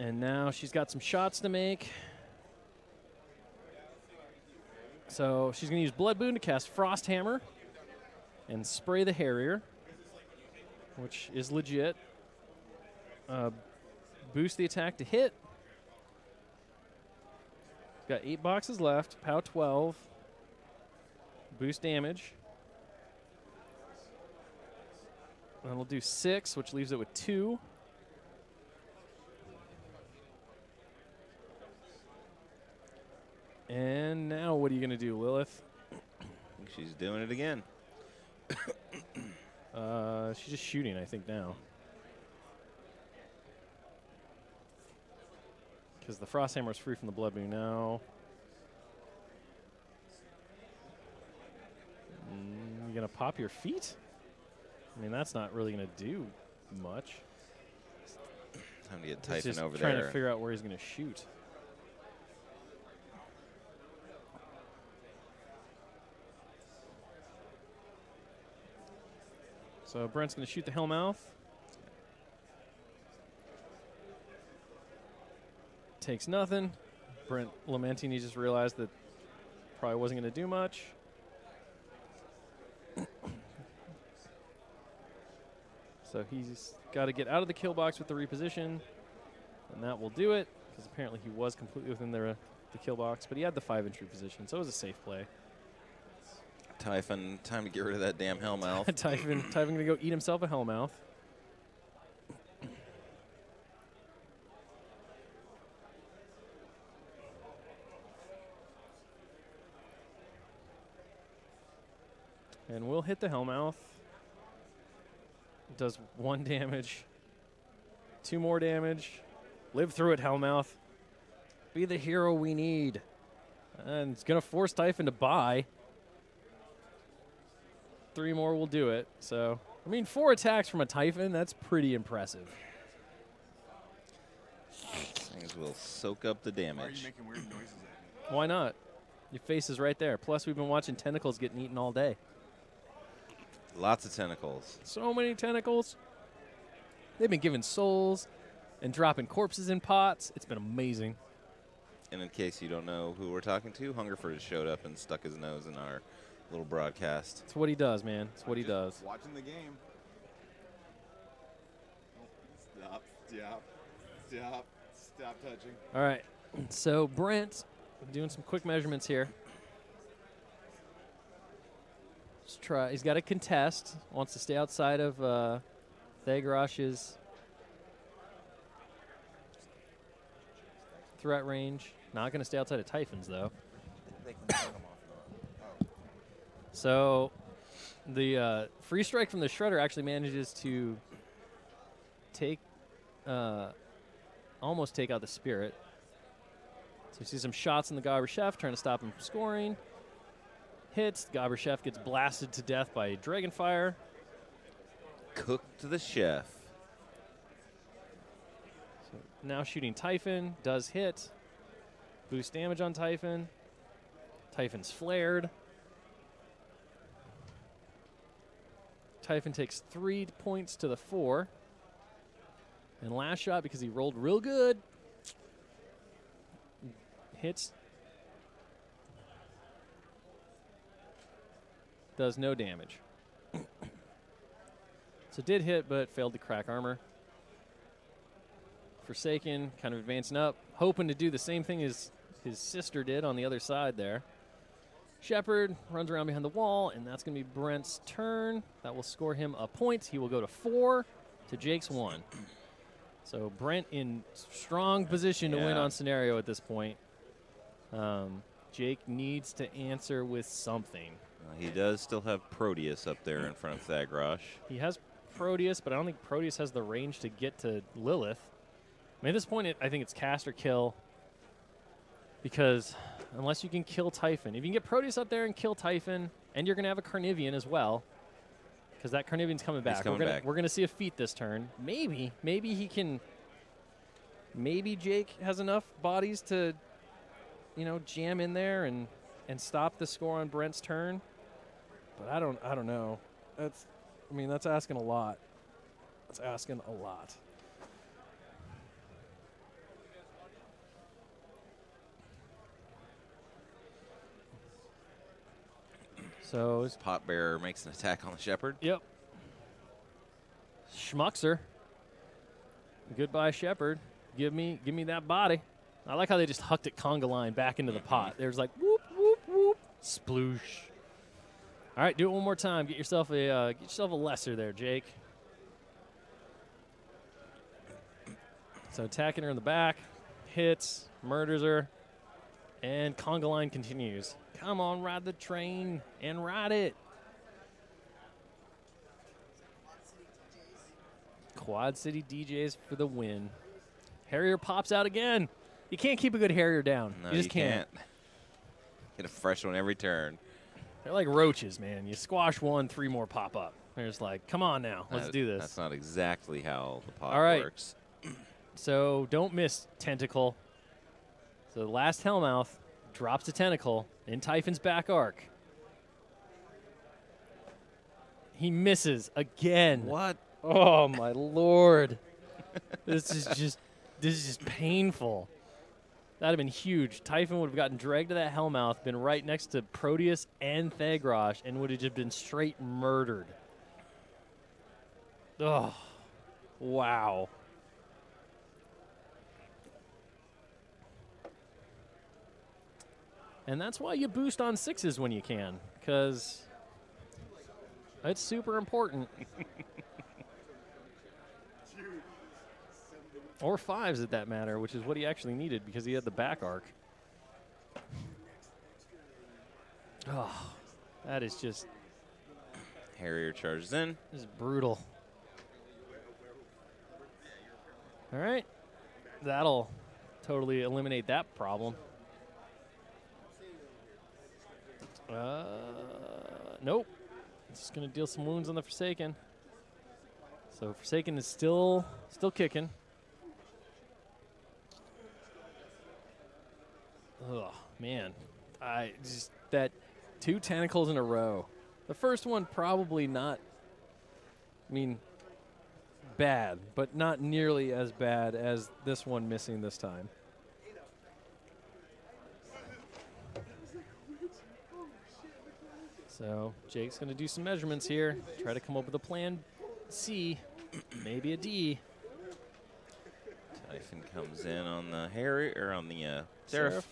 And now she's got some shots to make. So she's going to use Blood Boon to cast Frost Hammer. and spray the Harrier, which is legit. Uh, boost the attack to hit. Got eight boxes left. POW 12. Boost damage. And we'll do six, which leaves it with two. And now what are you going to do, Lylyth? I think she's doing it again. Uh, she's just shooting, I think, now. Because the Frost Hammer is free from the Blood Boon now. Mm, you going to pop your feat? I mean, that's not really going to do much. Time to get He's just over trying there. to figure out where he's going to shoot. So Brent's going to shoot the Hellmouth. Takes nothing. Brent lamenting, he just realized that probably wasn't going to do much. So he's got to get out of the kill box with the reposition, and that will do it because apparently he was completely within the, uh, the kill box, but he had the five inch reposition, so it was a safe play. Typhon, time to get rid of that damn *laughs* Hellmouth. Typhon, Typhon gonna go eat himself a hellmouth. Hit the hellmouth. Does one damage. Two more damage. Live through it, hellmouth. Be the hero we need. And it's gonna force Typhon to buy three more will do it. So, I mean, four attacks from a Typhon, that's pretty impressive. Things will soak up the Why are you damage. making weird noises at me? Why not? Your face is right there. Plus, we've been watching tentacles getting eaten all day. Lots of tentacles. So many tentacles. They've been giving souls and dropping corpses in pots. It's been amazing. And in case you don't know who we're talking to, Hungerford has showed up and stuck his nose in our little broadcast. It's what he does, man. It's what he Just does. Watching the game. Stop. Stop. Stop. Stop touching. All right. *clears throat* So, Brent, doing some quick measurements here. Try. He's got a contest. Wants to stay outside of uh, threat range. Not going to stay outside of Typhon's, though. So, the uh, free strike from the Shredder actually manages to take, uh, almost take out the Spirit. So you see some shots in the Gobber Chef trying to stop him from scoring. Hits. Gobber Chef gets blasted to death by Dragonfire. Cooked to the chef. Now shooting Typhon. Does hit. Boost damage on Typhon. Typhon's flared. Typhon takes three points to the four. And last shot, because he rolled real good, hits. Does no damage. so did hit, but failed to crack armor. Forsaken, kind of advancing up, hoping to do the same thing as his sister did on the other side there. Shepard runs around behind the wall, and that's going to be Brent's turn. That will score him a point. He will go to four to Jake's one. So Brent in strong position to win on scenario at this point. Um, Jake needs to answer with something. Uh, he does still have Proteus up there in front of Thagrosh. He has Proteus, but I don't think Proteus has the range to get to Lylyth. I mean, at this point, it, I think it's cast or kill. Because unless you can kill Typhon, if you can get Proteus up there and kill Typhon, and you're going to have a Carnivean as well, because that Carnivean's coming back. coming we're gonna, back. We're going to see a feat this turn. Maybe, maybe he can. Maybe Jake has enough bodies to, you know, jam in there and and stop the score on Brent's turn. But I don't, I don't know. That's, I mean, that's asking a lot. That's asking a lot. So, it's- Pot Bearer makes an attack on the Shepherd. yep. Schmuxer. Goodbye, Shepherd. Give me, give me that body. I like how they just hucked it conga line back into the mm-hmm. pot. There's like whoop whoop whoop, sploosh. All right, do it one more time. Get yourself a, uh, get yourself a lesser there, Jake. So attacking her in the back, hits, murders her, and conga line continues. Come on, ride the train and ride it. Quad City DJs for the win. Harrier pops out again. You can't keep a good Harrier down. No, you just can't. Get a fresh one every turn. They're like roaches, man. You squash one, three more pop up. They're just like, come on now, let's That- do this. That's not exactly how the pot All right. works. *clears throat* So don't miss Tentacle. So the last Hellmouth drops a tentacle in Typhon's back arc. He misses again. What? Oh my lord. this is just this is just painful. That'd have been huge. Typhon would have gotten dragged to that Hellmouth, been right next to Proteus and Thagrosh, and would have just been straight murdered. Oh, wow. And that's why you boost on sixes when you can, because it's super important. *laughs* or fives at that matter, which is what he actually needed because he had the back arc. Oh, that is just Harrier charges in. this is brutal. All right, that'll totally eliminate that problem. Uh, nope. It's just gonna deal some wounds on the Forsaken. So Forsaken is still still kicking. Oh man, I just that two tentacles in a row. The first one probably not. I mean, bad, but not nearly as bad as this one missing this time. So Jake's going to do some measurements here, try to come up with a plan C, maybe a D. Typhon comes in on the Harrier or on the uh, Seraph. Seraph.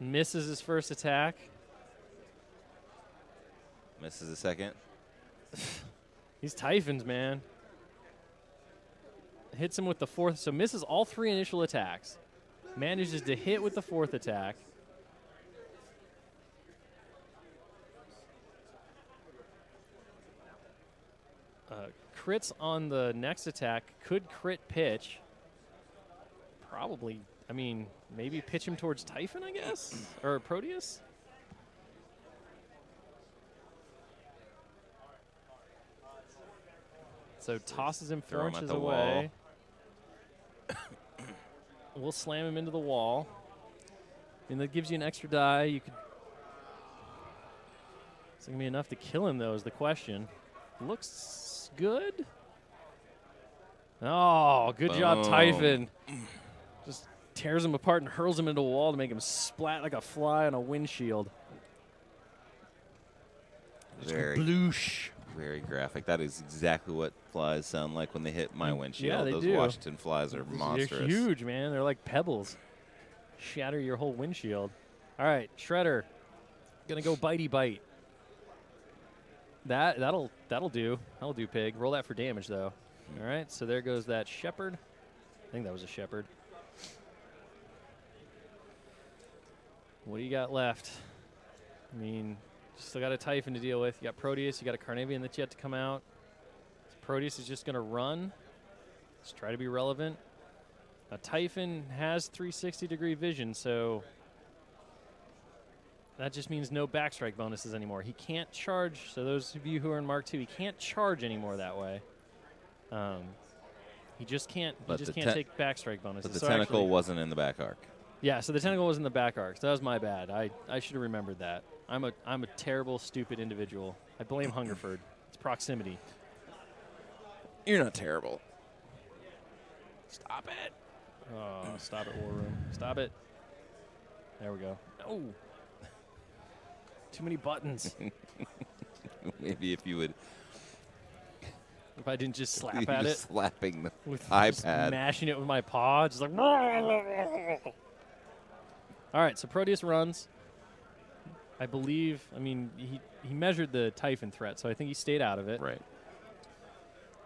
Misses his first attack. Misses a second. *laughs* He's Typhons, man. Hits him with the fourth, so misses all three initial attacks. Manages to hit with the fourth attack. Uh, crits on the next attack could crit pitch. Probably, I mean, maybe pitch him towards Typhon, I guess? *clears throat* or Proteus? So tosses him four inches away. *coughs* we'll slam him into the wall. And that gives you an extra die. You could. It's gonna be enough to kill him, though. Is the question. Looks good. Oh, good job, Typhon. *clears throat* Tears him apart and hurls him into a wall to make him splat like a fly on a windshield. Very, Bloosh. very graphic. That is exactly what flies sound like when they hit my Mm, yeah, windshield. they Those do. Washington flies are monstrous. They're huge, man. They're like pebbles. Shatter your whole windshield. All right, Shredder. Gonna go bitey bite. That that'll that'll do. That'll do pig. Roll that for damage though. All right, so there goes that shepherd. I think that was a shepherd. What do you got left? I mean, you still got a Typhon to deal with. You got Proteus. You got a Carnivean that's yet to come out. Proteus is just gonna run. Let's try to be relevant. Now, Typhon has 360 degree vision, so that just means no backstrike bonuses anymore. He can't charge. So those of you who are in Mark II, he can't charge anymore that way. Um, he just can't. But he just can't take backstrike bonuses. But the So tentacle wasn't in the back arc. Yeah, so the tentacle was in the back arc. So that was my bad. I, I should have remembered that. I'm a I'm a terrible, stupid individual. I blame Hungerford. It's proximity. You're not terrible. Stop it. Oh, stop it, War Room. Stop it. There we go. No. Too many buttons. *laughs* Maybe if you would if I didn't just *laughs* slap at it just slapping the with just iPad. mashing it with my paw, just like. *laughs* All right, so Proteus runs. I believe. I mean, he he measured the Typhon threat, so I think he stayed out of it. Right.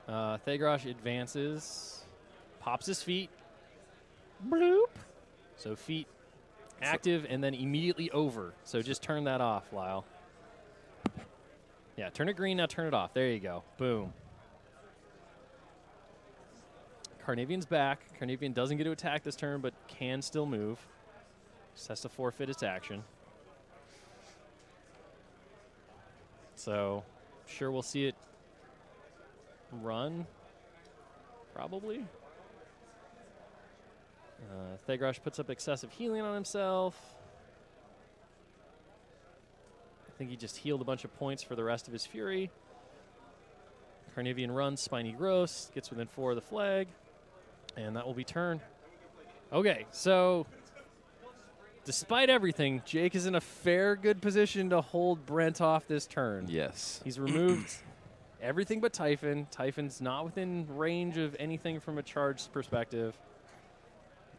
Uh, Thagrosh advances, pops his feat. Bloop. So feat active and then immediately over. So just turn that off, Lyle. Yeah, turn it green, now turn it off. There you go. Boom. Carnivean's back. Carnivean doesn't get to attack this turn, but can still move. Just has to forfeit its action. So, sure we'll see it run. Probably. Uh, puts up excessive healing on himself. I think he just healed a bunch of points for the rest of his fury. Carnivean runs, Spiny Growth, gets within four of the flag, and that will be turn. Okay, so despite everything, Jake is in a fair good position to hold Brent off this turn. Yes. He's removed *clears throat* everything but Typhon. Typhon's not within range of anything from a charged perspective.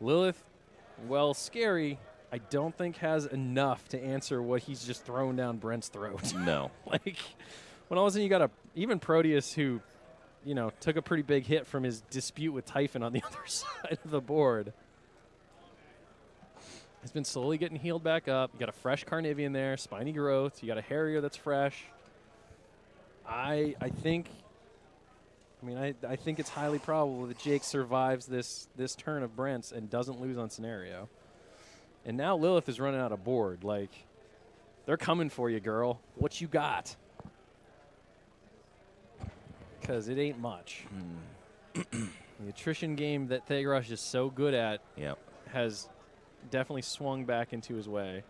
Lylyth, well, scary. I don't think has enough to answer what he's just thrown down Brent's throat. No. *laughs* like, when all of a sudden you got a even Proteus who, you know, took a pretty big hit from his dispute with Typhon on the *laughs* other *laughs* side of the board. Has been slowly getting healed back up. You got a fresh Carnivean there, spiny growth. You got a Harrier that's fresh. I I think. I mean, I, I think it's highly probable that Jake survives this this turn of Brent's and doesn't lose on scenario. And now Lylyth is running out of board. Like, they're coming for you, girl. What you got? Because it ain't much. Hmm. the attrition game that Thagrosh is so good at Yep. has definitely swung back into his way.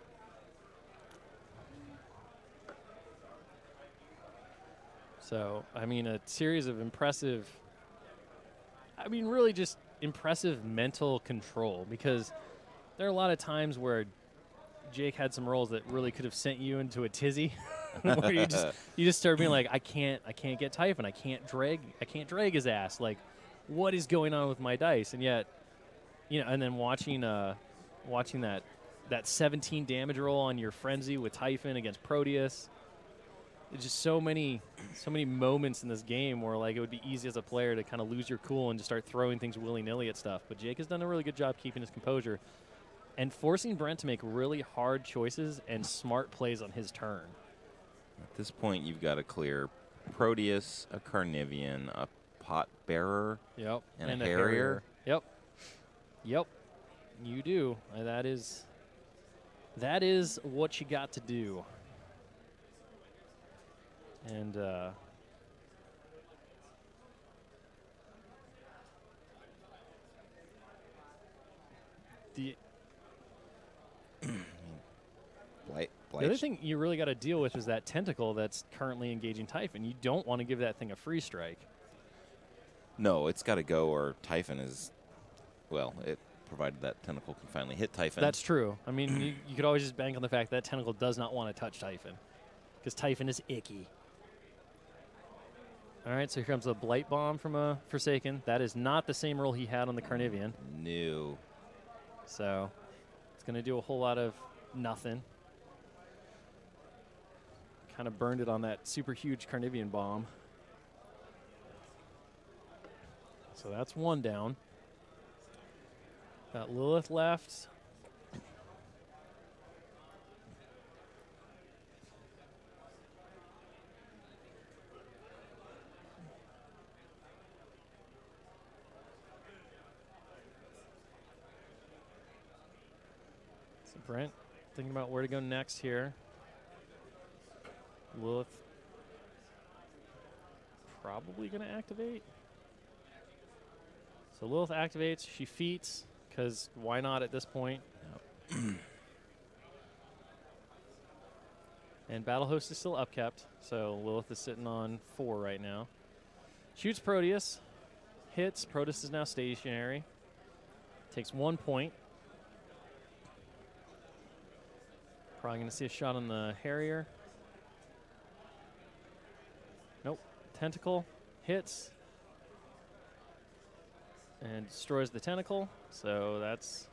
So, I mean, a series of impressive, I mean, really just impressive mental control because there are a lot of times where Jake had some rolls that really could have sent you into a tizzy *laughs* where you just you just start being like I can't I can't get Typhon I can't drag I can't drag his ass like what is going on with my dice and yet you know and then watching uh watching that that 17 damage roll on your frenzy with Typhon against Proteus there's just so many so many moments in this game where like it would be easy as a player to kind of lose your cool and just start throwing things willy-nilly at stuff but Jake has done a really good job keeping his composure and forcing Brent to make really hard choices and smart plays on his turn. At this point, you've got a clear Proteus, a Carnivean, a Pot Bearer, Yep. And a Harrier? Yep. Yep. You do. And that is that is what you got to do. And uh the *coughs* Blight. The other thing you really got to deal with is that tentacle that's currently engaging Typhon. You don't want to give that thing a free strike. No, it's got to go, or Typhon is. Well, it provided that tentacle can finally hit Typhon. That's true. I mean, you, you could always just bank on the fact that tentacle does not want to touch Typhon because Typhon is icky. All right, so here comes a blight bomb from a Forsaken. That is not the same role he had on the Carnivean, new. so it's going to do a whole lot of nothing. Kind of burned it on that super huge Carnivean bomb. So that's one down. Got Lylyth left. So Brent, thinking about where to go next here. Lylyth probably going to activate. So Lylyth activates. She feats because why not at this point? and Battle Host is still upkept, so Lylyth is sitting on four right now. Shoots Proteus, hits. Proteus is now stationary. Takes one point. Probably going to see a shot on the Harrier. Nope. Tentacle hits and destroys the tentacle. So that's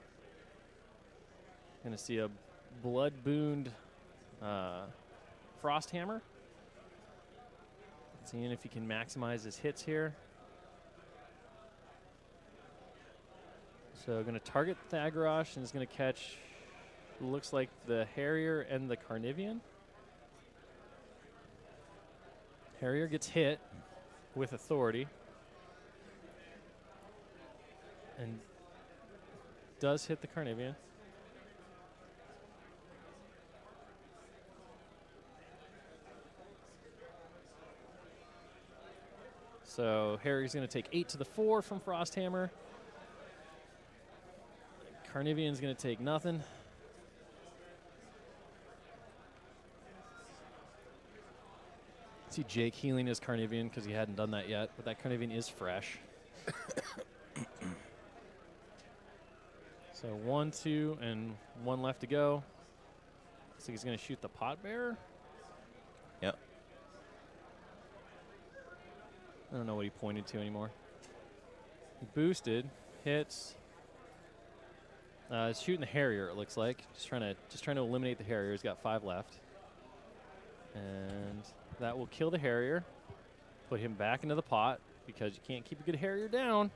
going to see a blood booned uh, frost hammer. Seeing if he can maximize his hits here. So going to target Thagrosh and is going to catch, looks like the Harrier and the Carnivean. Harrier gets hit with authority. And does hit the Carnivean. So Harry's going to take eight to the four from Frosthammer. Carnivean's going to take nothing. See Jake healing his Carnivean because he hadn't done that yet, but that Carnivean is fresh. *coughs* *coughs* *coughs* so one, two, and one left to go. Looks like he's going to shoot the pot bear. Yep. I don't know what he pointed to anymore. Boosted, hits. Uh, he's shooting the Harrier. It looks like just trying to just trying to eliminate the Harrier. He's got five left, and that will kill the Harrier. Put him back into the pot because you can't keep a good Harrier down.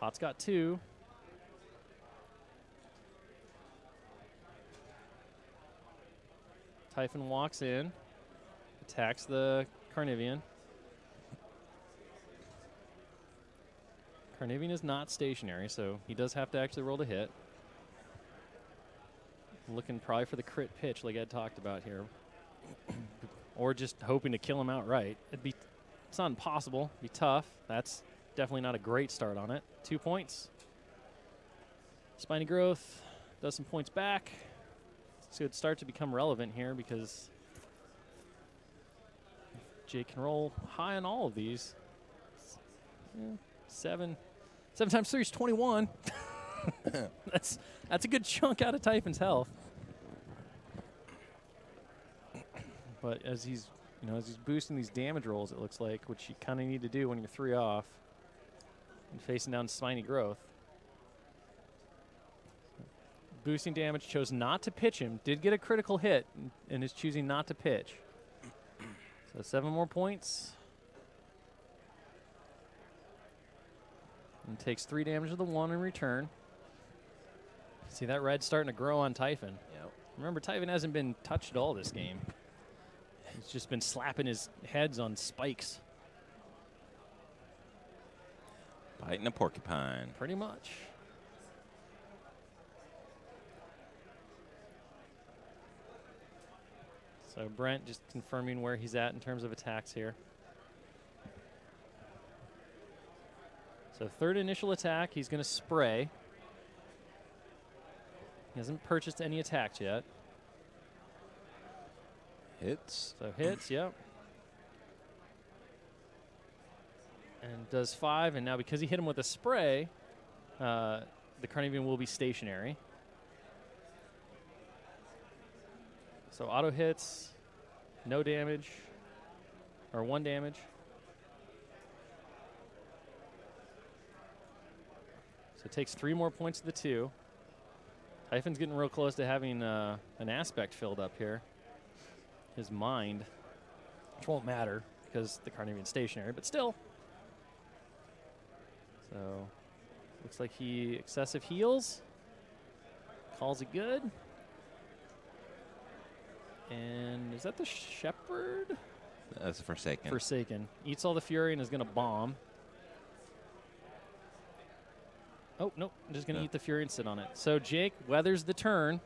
Pot's got two. Typhon walks in, attacks the Carnivean. Carnivean is not stationary, so he does have to actually roll to hit. Looking probably for the crit pitch like Ed talked about here. *coughs* or just hoping to kill him outright. It'd be it's not impossible. It'd be tough. That's definitely not a great start on it. Two points. Spiny growth does some points back. So it start to become relevant here because Jake can roll high on all of these. Yeah, seven, seven times three is twenty-one. *laughs* that's that's a good chunk out of Typhon's health. But as he's you know as he's boosting these damage rolls, it looks like, which you kind of need to do when you're three off and facing down spiny growth boosting damage, chose not to pitch him. Did get a critical hit and is choosing not to pitch. So seven more points. And takes three damage to the one in return. See that red starting to grow on Typhon. Yep. Remember, Typhon hasn't been touched at all this game. He's just been slapping his heads on spikes. Biting a porcupine. Pretty much. So Brent just confirming where he's at in terms of attacks here. So third initial attack, he's going to spray. He hasn't purchased any attacks yet. Hits. So hits, yep. And does five, and now because he hit him with a spray, uh, the Carnivean will be stationary. So auto hits, no damage, or one damage. So it takes three more points to the two. Typhon's getting real close to having uh, an aspect filled up here. His mind, which won't matter because the Carnivean's stationary, but still. So looks like he excessive heals. Calls it good. And is that the Shepherd? That's the Forsaken. Forsaken. Eats all the Fury and is going to bomb. Oh, nope. I'm just going to Yeah. eat the Fury and sit on it. So Jake weathers the turn.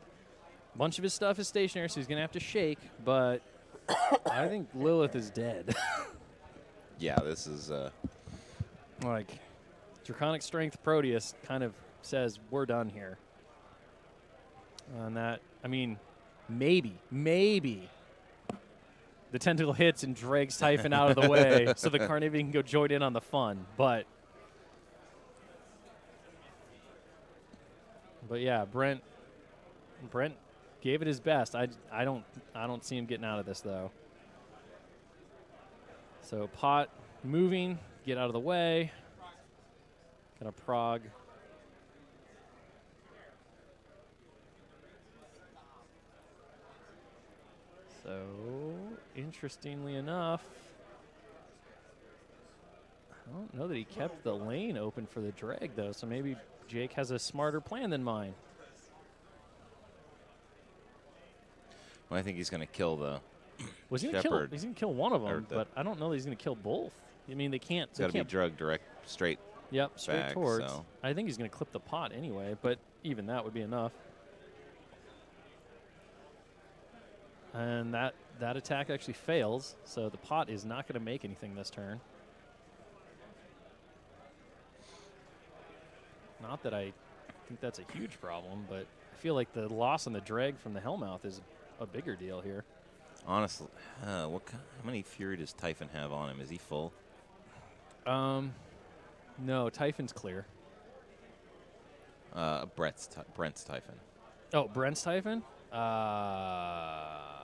A bunch of his stuff is stationary, so he's going to have to shake, but *coughs* I think Lylyth is dead. *laughs* yeah, this is. Uh, like, Draconic Strength Proteus kind of says, we're done here. And that, I mean, maybe, maybe the tentacle hits and drags Typhon out of the way *laughs* so the Carnivean can go join in on the fun. But, but yeah, Brent, Brent gave it his best. I, I don't I don't see him getting out of this though. So pot moving, get out of the way. Got a prog. So interestingly enough, I don't know that he kept the lane open for the drag though. So maybe Jake has a smarter plan than mine. Well, I think he's going to kill the. Was he gonna kill? Shepherd. He's gonna kill one of Or them, the- but I don't know that he's gonna kill both. I mean, they can't. It's They got to be can't. drug direct straight. Yep, straight back, towards. so- I think he's gonna clip the pot anyway, but even that would be enough. And that that attack actually fails, so the pot is not gonna make anything this turn. Not that I think that's a huge problem, but I feel like the loss on the drag from the Hellmouth is a bigger deal here. Honestly, uh, what? How many fury does Typhon have on him? Is he full? Um, no, Typhon's clear. Uh, Brett's Brent's Typhon. Oh, Brent's Typhon? Uh,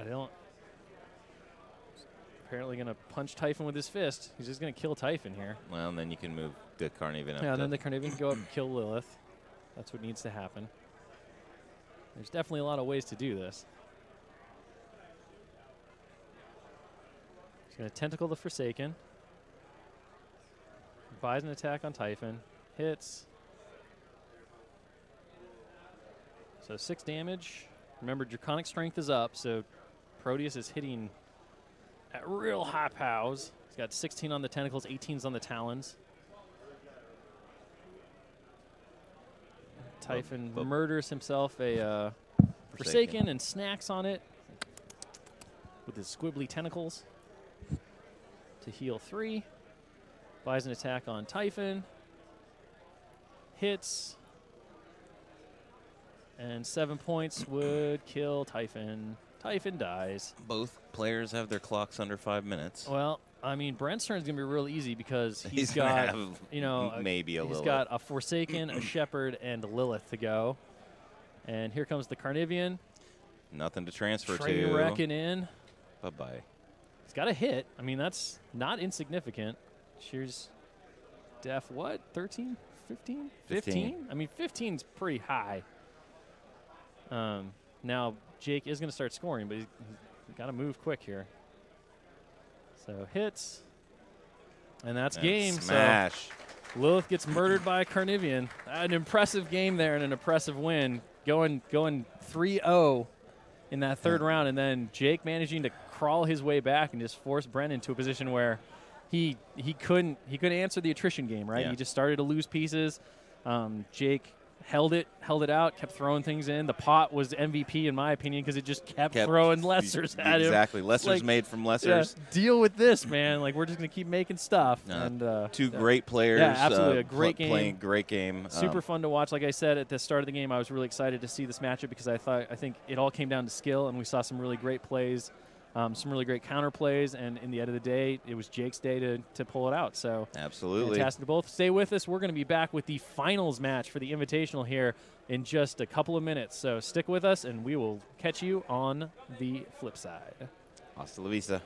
I don't. Apparently, going to punch Typhon with his fist. He's just going to kill Typhon here. Well, and then you can move the Carnivean up. Yeah, and then the Carnivean can go up and kill Lylyth. That's what needs to happen. There's definitely a lot of ways to do this. He's going to tentacle the Forsaken. Buys an attack on Typhon. Hits. So six damage. Remember, Draconic Strength is up, so Proteus is hitting at real high pows. He's got 16 on the tentacles, 18s on the talons. Typhon but- murders himself a uh, Forsaken. Forsaken and snacks on it with his squibbly tentacles to heal three. Buys an attack on Typhon. Hits. And seven points would kill Typhon. Typhon dies. Both players have their clocks under five minutes. Well, I mean, Brent's turn is going to be real easy because *laughs* he's He's got, you know, maybe a he's Lylyth. got *clears throat* a Forsaken, a Shepherd, and Lylyth to go. And here comes the Carnivean. Nothing to transfer Train to. wrecking in. Bye bye. He's got a hit. I mean, that's not insignificant. Shears def what? 13? 15? 15. I mean, 15's pretty high. Um, now, Jake is going to start scoring, but he's, he's got to move quick here. So hits. And that's And game. So Smash. Lylyth gets murdered by a Carnivean. An impressive game there and an impressive win. Going going 3-0 in that third round, and then Jake managing to crawl his way back and just force Brennan to a position where he he couldn't he couldn't answer the attrition game. Right, Yeah. he just started to lose pieces. Um, Jake held it held it out, kept throwing things in. The pot was MVP in my opinion because it just kept, Kept- throwing lessers at him. Exactly. Lesser's like- made from Yeah, lessers. deal with this, man. Like we're just gonna keep making stuff. Uh, and uh, Two yeah. great players. Yeah, absolutely, uh, a great pl- game. Playing great game. Super Um, fun to watch. Like I said at the start of the game, I was really excited to see this matchup because I thought I think it all came down to skill, and we saw some really great plays, um, some really great counter plays, and in the end of the day, it was Jake's day to, to pull it out. So Absolutely. fantastic to both. Stay with us. We're going to be back with the finals match for the Invitational here in just a couple of minutes. So stick with us, and we will catch you on the flip side. Hasta la vista.